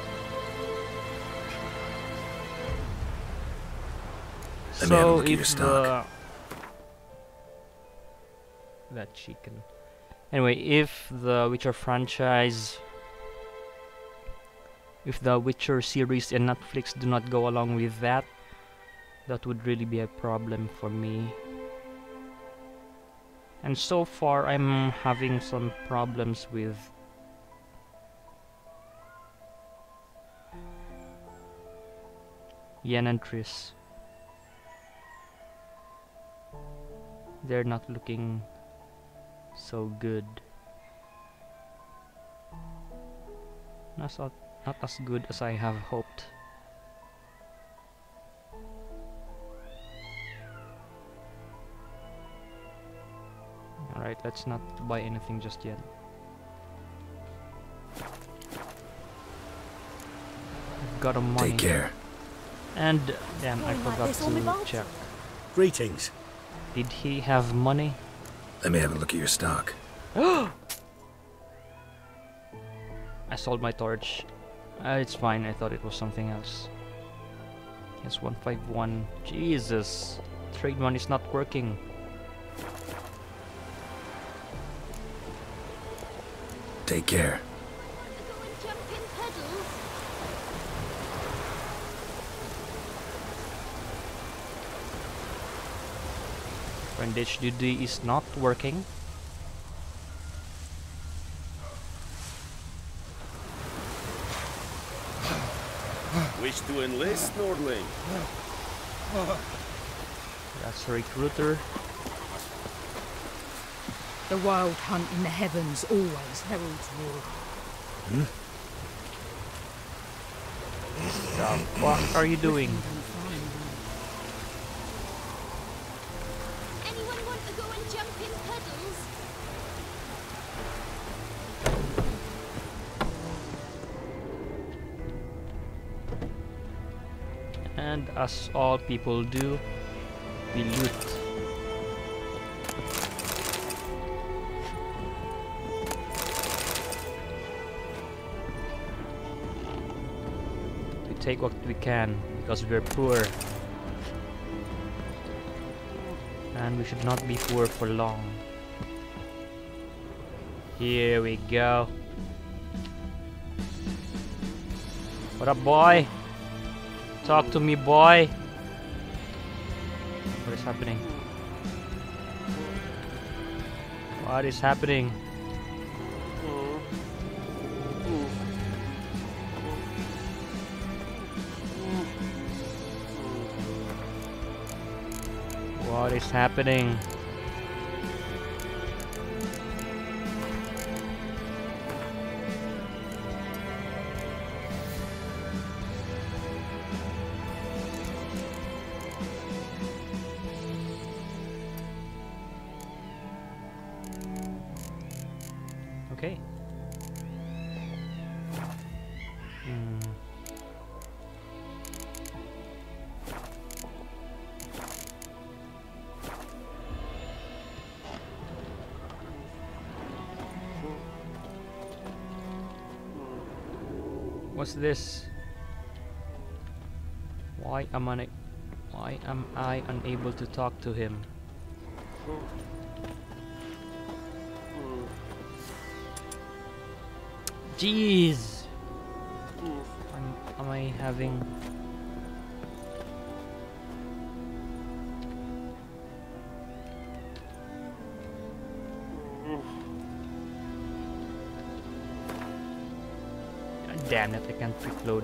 Let me have a so look at your if stock. the that chicken. Anyway, if the Witcher franchise, if the Witcher series and Netflix do not go along with that, that would really be a problem for me. And so far, I'm having some problems with Yen and Triss. They're not looking so good. Not, so, not as good as I have hoped. Alright, let's not buy anything just yet. I've got a money. Take care. And damn, I forgot this to check. Greetings. Did he have money? Let me have a look at your stock. I sold my torch. Uh, it's fine, I thought it was something else. Yes, 151. Jesus. Trade one is not working. Take care. Bandage duty is not working. Wish to enlist, Nordling? That's a recruiter. The wild hunt in the heavens always heralds war. Hmm? What are you doing? As all people do, we loot. We take what we can because we're poor. And we should not be poor for long. Here we go. What up, boy? Talk to me, boy. What is happening? What is happening? What is happening? This? Why am I why am I unable to talk to him? Jeez. Am, am I having damn it, I can't quick load.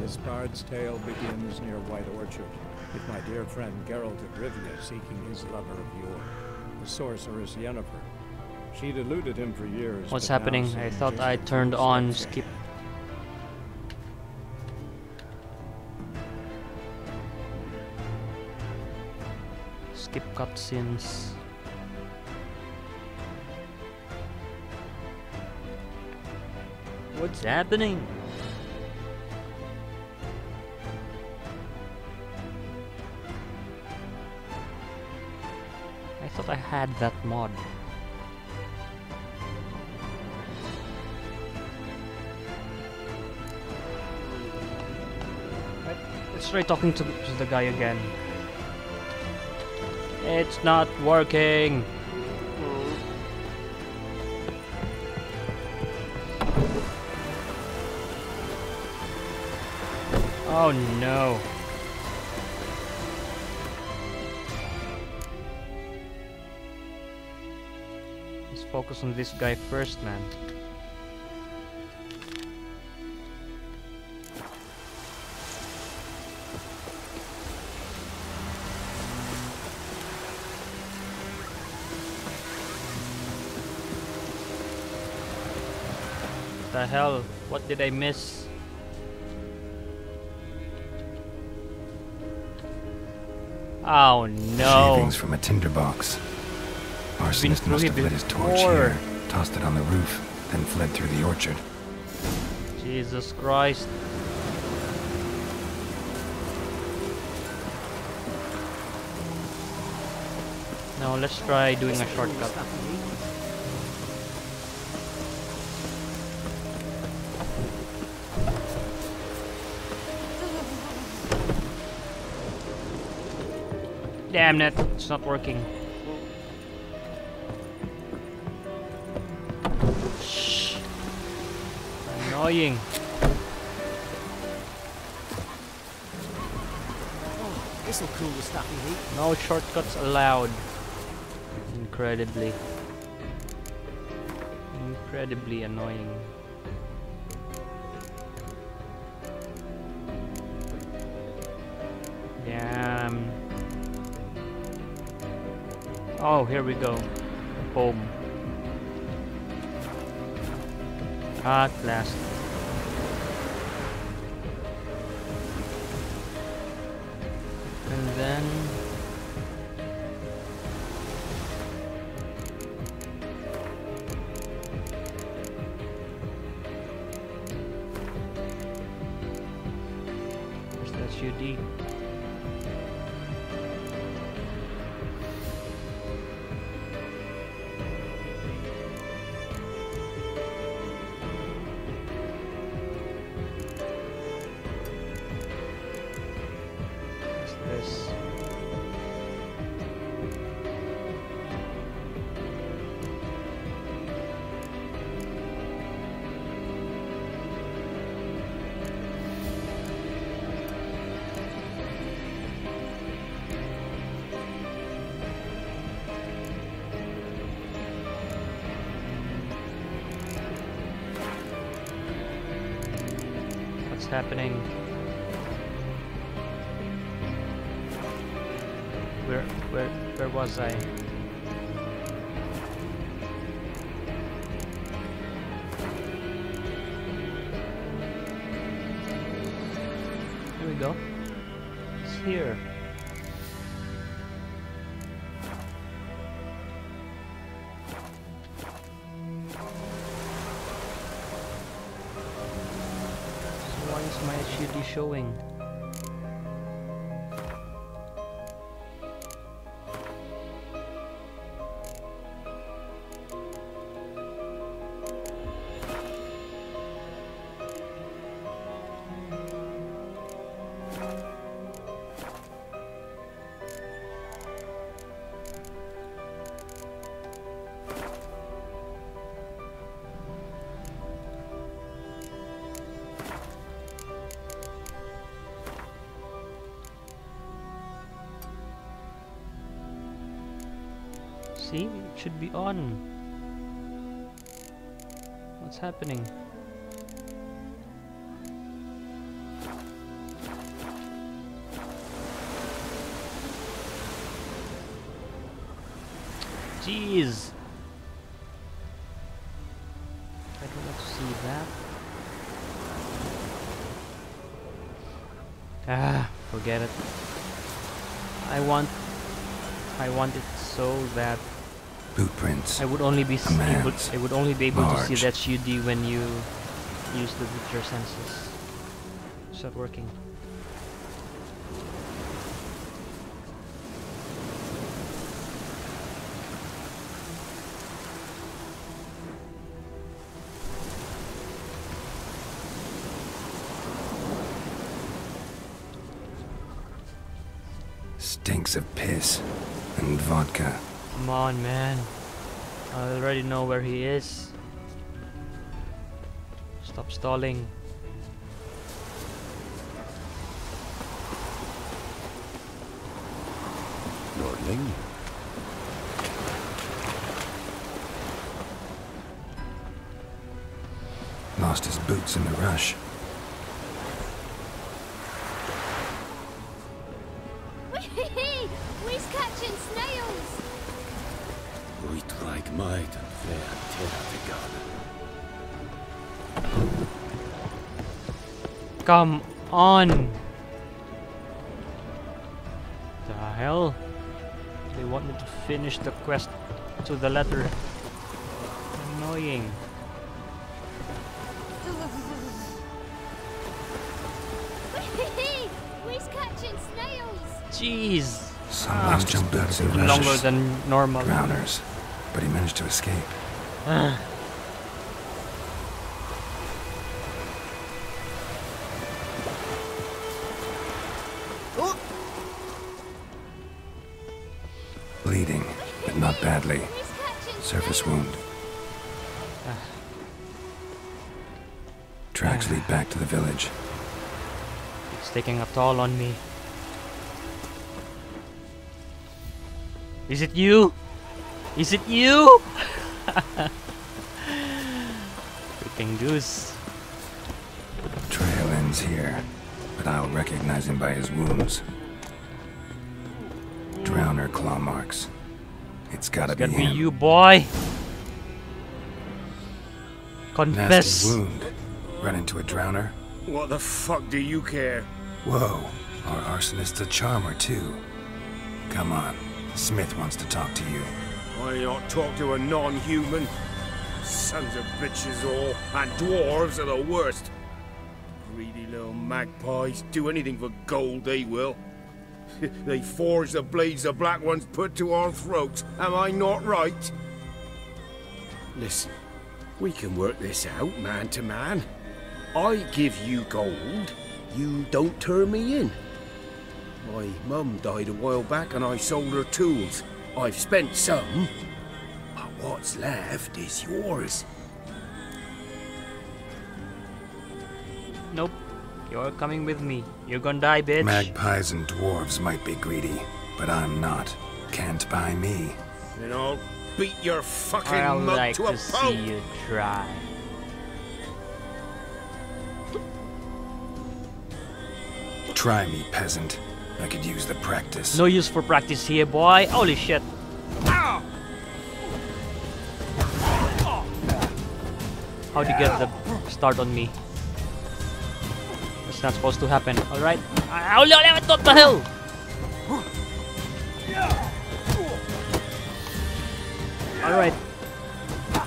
This bard's tale begins near White Orchard, with my dear friend Geralt of Rivia seeking his lover of yore, the sorceress Yennefer. She'd eluded him for years. What's happening? I thought I turned on skip. Skip cutscenes. What's happening? I thought I had that mod. Right, Let's try talking to, to the guy again. It's not working. Oh no. Let's focus on this guy first, man. The hell? What did I miss? Oh no. Shavings from a tinderbox. Arsonist through must have lit his torch before. here, tossed it on the roof, then fled through the orchard. Jesus Christ. Now let's try doing a shortcut. Damn it, it's not working. Shh. Annoying. This'll cool the stuffy heat. No shortcuts allowed. Incredibly. Incredibly annoying. Oh, here we go. Boom. At last. What's happening? Where, where, where was I? Showing? On. What's happening? Jeez. I don't want to see that. Ah, forget it. I want I want it so that Bootprints. I would only be able. I would only be able to see that SUD when you use the Witcher senses. Start working. Come on, man. I already know where he is. Stop stalling. Nordling? Lost his boots in the rush. Might and fair terra Come on! The hell? They want me to finish the quest to the letter. Annoying. Whee! We's catching! Jeez! Someone jumped out of the longer than normal. Drowners. But he managed to escape. Ah. Bleeding, but not badly. Surface wound. Tracks lead back to the village. It's taking a toll on me. Is it you? Is it you? Freaking goose. Trail ends here, but I'll recognize him by his wounds. Drowner claw marks. It's gotta It's be gotta be him. you, boy. Confess. Nasty wound. Run into a drowner? What the fuck do you care? Whoa, our arsonist's a charmer too. Come on, Smith wants to talk to you. Why not talk to a non-human? Sons of bitches all, and dwarves are the worst. Greedy little magpies, do anything for gold they will. they forge the blades the black ones put to our throats, am I not right? Listen, we can work this out man to man. I give you gold, you don't turn me in. My mum died a while back and I sold her tools. I've spent some, but what's left is yours. Nope. You're coming with me. You're gonna die, bitch. Magpies and dwarves might be greedy, but I'm not. Can't buy me. And I'll beat your fucking I'd mug like to to a see pulp. you try. Try me, peasant. I could use the practice. No use for practice here, boy. Holy shit. How'd you get the start on me? That's not supposed to happen. Alright. What the hell? Alright.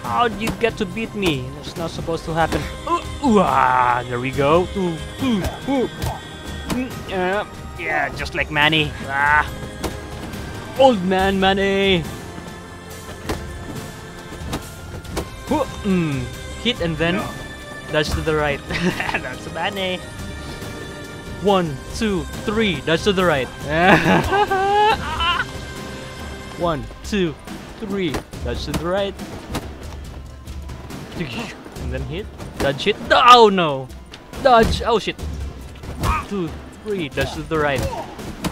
How'd you get to beat me? That's not supposed to happen. Uh, ooh, ah, there we go. Ooh, ooh, ooh. Mm, yeah, yeah, just like Manny. Ah. Old man Manny. Whoa, mm, hit and then dodge to the right. That's Manny. One, two, three. Dodge to the right. One, two, three. Dodge to the right. And then hit. Dodge hit. Oh no! Dodge. Oh shit. Two, three. Dodge to the right.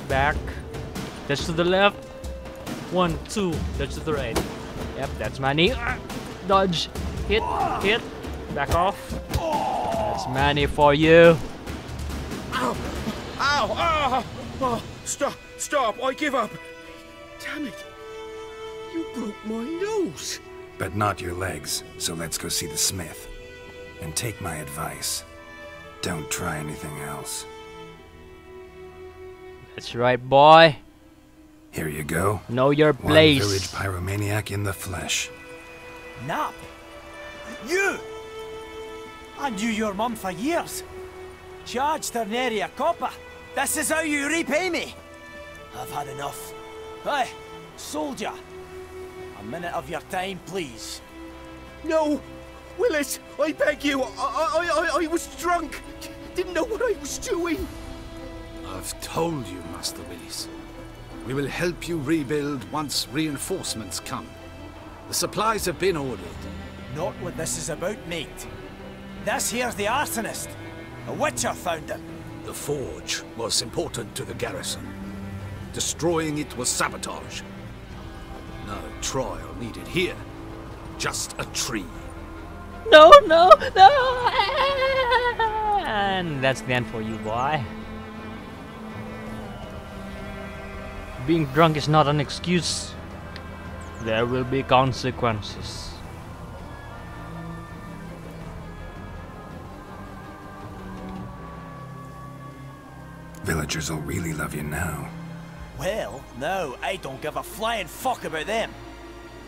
Back. Dodge to the left. One, two, dodge to the right. Yep, that's Manny. Dodge, hit, hit, back off. That's Manny for you. Ow! Ow! Ah! Oh, stop! Stop! I give up! Damn it! You broke my nose! But not your legs, so let's go see the smith. And take my advice. Don't try anything else. That's right, boy. Here you go. Know your place. One place. village pyromaniac in the flesh. Nap? You? I knew your mum for years. Charged her nary a copper. This is how you repay me. I've had enough. Hey, soldier. A minute of your time, please. No! Willis, I beg you! I, I, I, I was drunk! Didn't know what I was doing! I've told you, Master Willis. We will help you rebuild once reinforcements come. The supplies have been ordered. Not what this is about, mate. This here's the arsonist. A witcher found him. The forge was important to the garrison. Destroying it was sabotage. No trial needed here. Just a tree. No, no, no! And that's the end for you, boy. Being drunk is not an excuse. There will be consequences. Villagers will really love you now. Well, no, I don't give a flying fuck about them.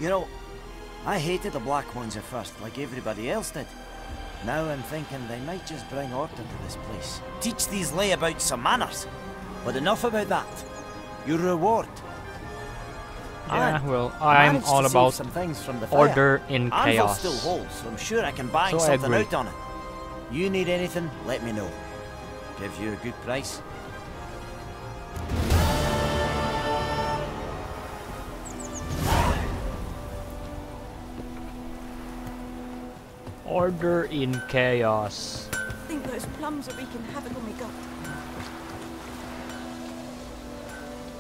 You know, I hated the Black Ones at first, like everybody else did. Now I'm thinking they might just bring order to this place. Teach these layabouts some manners. But enough about that. Your reward. Yeah, And well, I I'm all about some things from the fire. order in Anvil chaos. still holds, so I'm sure I can bang So something out on it. You need anything, let me know. Give you a good price. Order in chaos. I think those plums are wreaking havoc on my gut.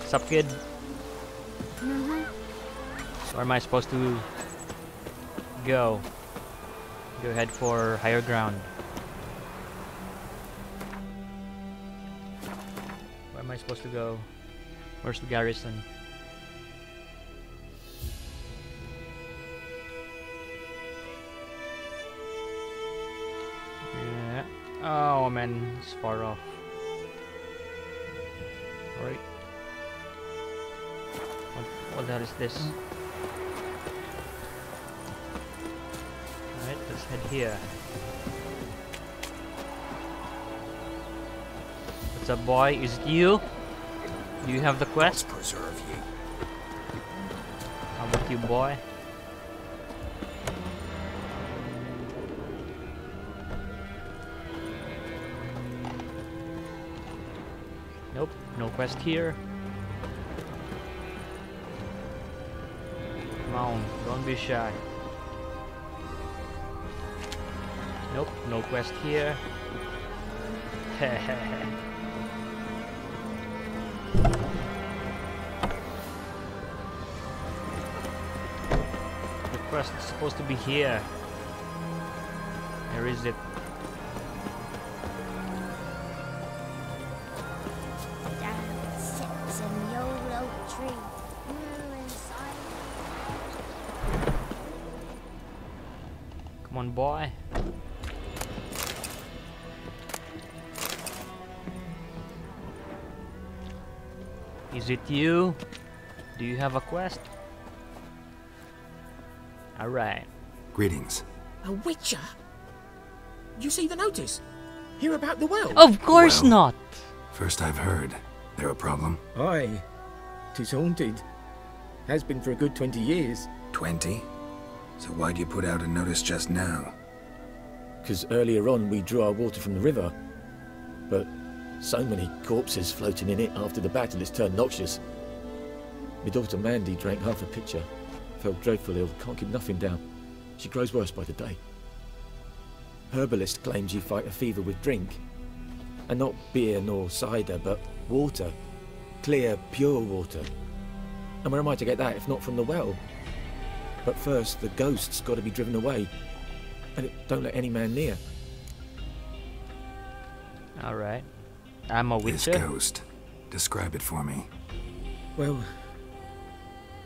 Sup, kid? Mm-hmm. Where am I supposed to go? Go head for higher ground. Where am I supposed to go? Where's the garrison? Yeah. Oh man, it's far off. Right. What, the hell is this? Alright, let's head here. What's up, boy? Is it you? Do you have the quest? preserve you. How about you, boy? Nope, no quest here. Don't be shy. Nope, no quest here. the quest is supposed to be here. Where is it? Is it you? Do you have a quest? Alright. Greetings. A witcher? You see the notice? Hear about the well? Of course Well. not! First I've heard. There a problem? Aye. Tis haunted. Has been for a good 20 years. Twenty? So why'd you put out a notice just now? Because earlier on we drew our water from the river. So many corpses floating in it after the battle it's turned noxious. My daughter Mandy drank half a pitcher. Fell dreadful ill, can't keep nothing down. She grows worse by the day. Herbalist claims you fight a fever with drink. And not beer nor cider, but water. Clear, pure water. And where am I to get that if not from the well? But first, the ghost's got to be driven away. And it don't let any man near. Alright. I'm a This ghost. Describe it for me. Well,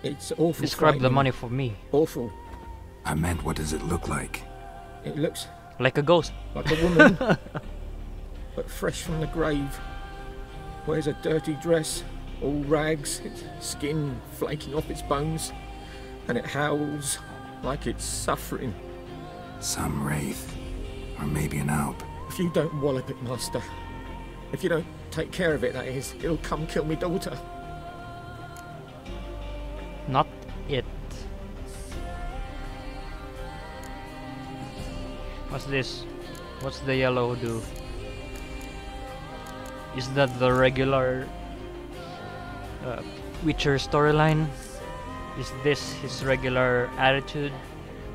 it's awful. Describe the money for me. Awful. I meant, what does it look like? It looks Like a ghost. like a woman, but fresh from the grave. Wears a dirty dress, all rags, its skin flaking off its bones, and it howls like it's suffering. Some wraith. Or maybe an alp. If you don't wallop it, Master, if you don't take care of it, that is, it'll come kill me daughter. Not it. What's this? What's the yellow do? Is that the regular uh, Witcher storyline? Is this his regular attitude?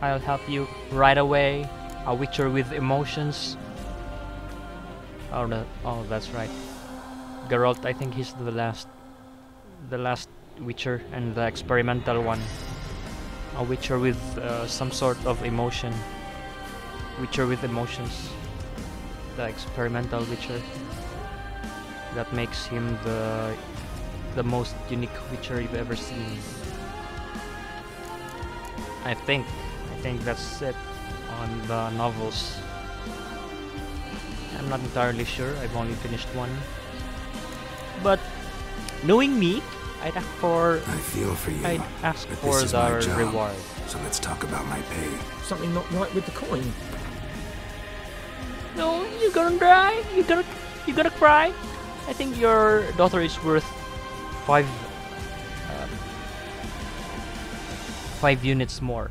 I'll help you right away. A Witcher with emotions. Oh, no, oh, that's right. Geralt, I think he's the last, the last Witcher and the experimental one. A Witcher with uh, some sort of emotion. Witcher with emotions. The experimental Witcher. That makes him the the most unique Witcher you've ever seen. I think. I think that's it on the novels. I'm not entirely sure. I've only finished one. But knowing me, I'd ask for I feel for you. I'd ask but for this is my the job, reward. So let's talk about my pay. Something not right with the coin. No, you're gonna die. You're gonna, you're gonna cry. I think your daughter is worth five, um, five units more.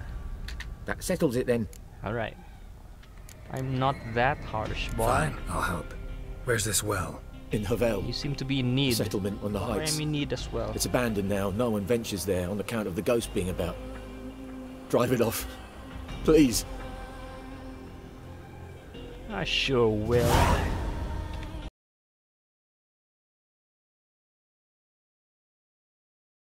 That settles it then. All right. I'm not that harsh, boy. Fine, I'll help. Where's this well? In Havel. You seem to be in need. Settlement on the heights. I'm in need as well. It's abandoned now. No one ventures there on account of the ghost being about. Drive it off. Please. I sure will.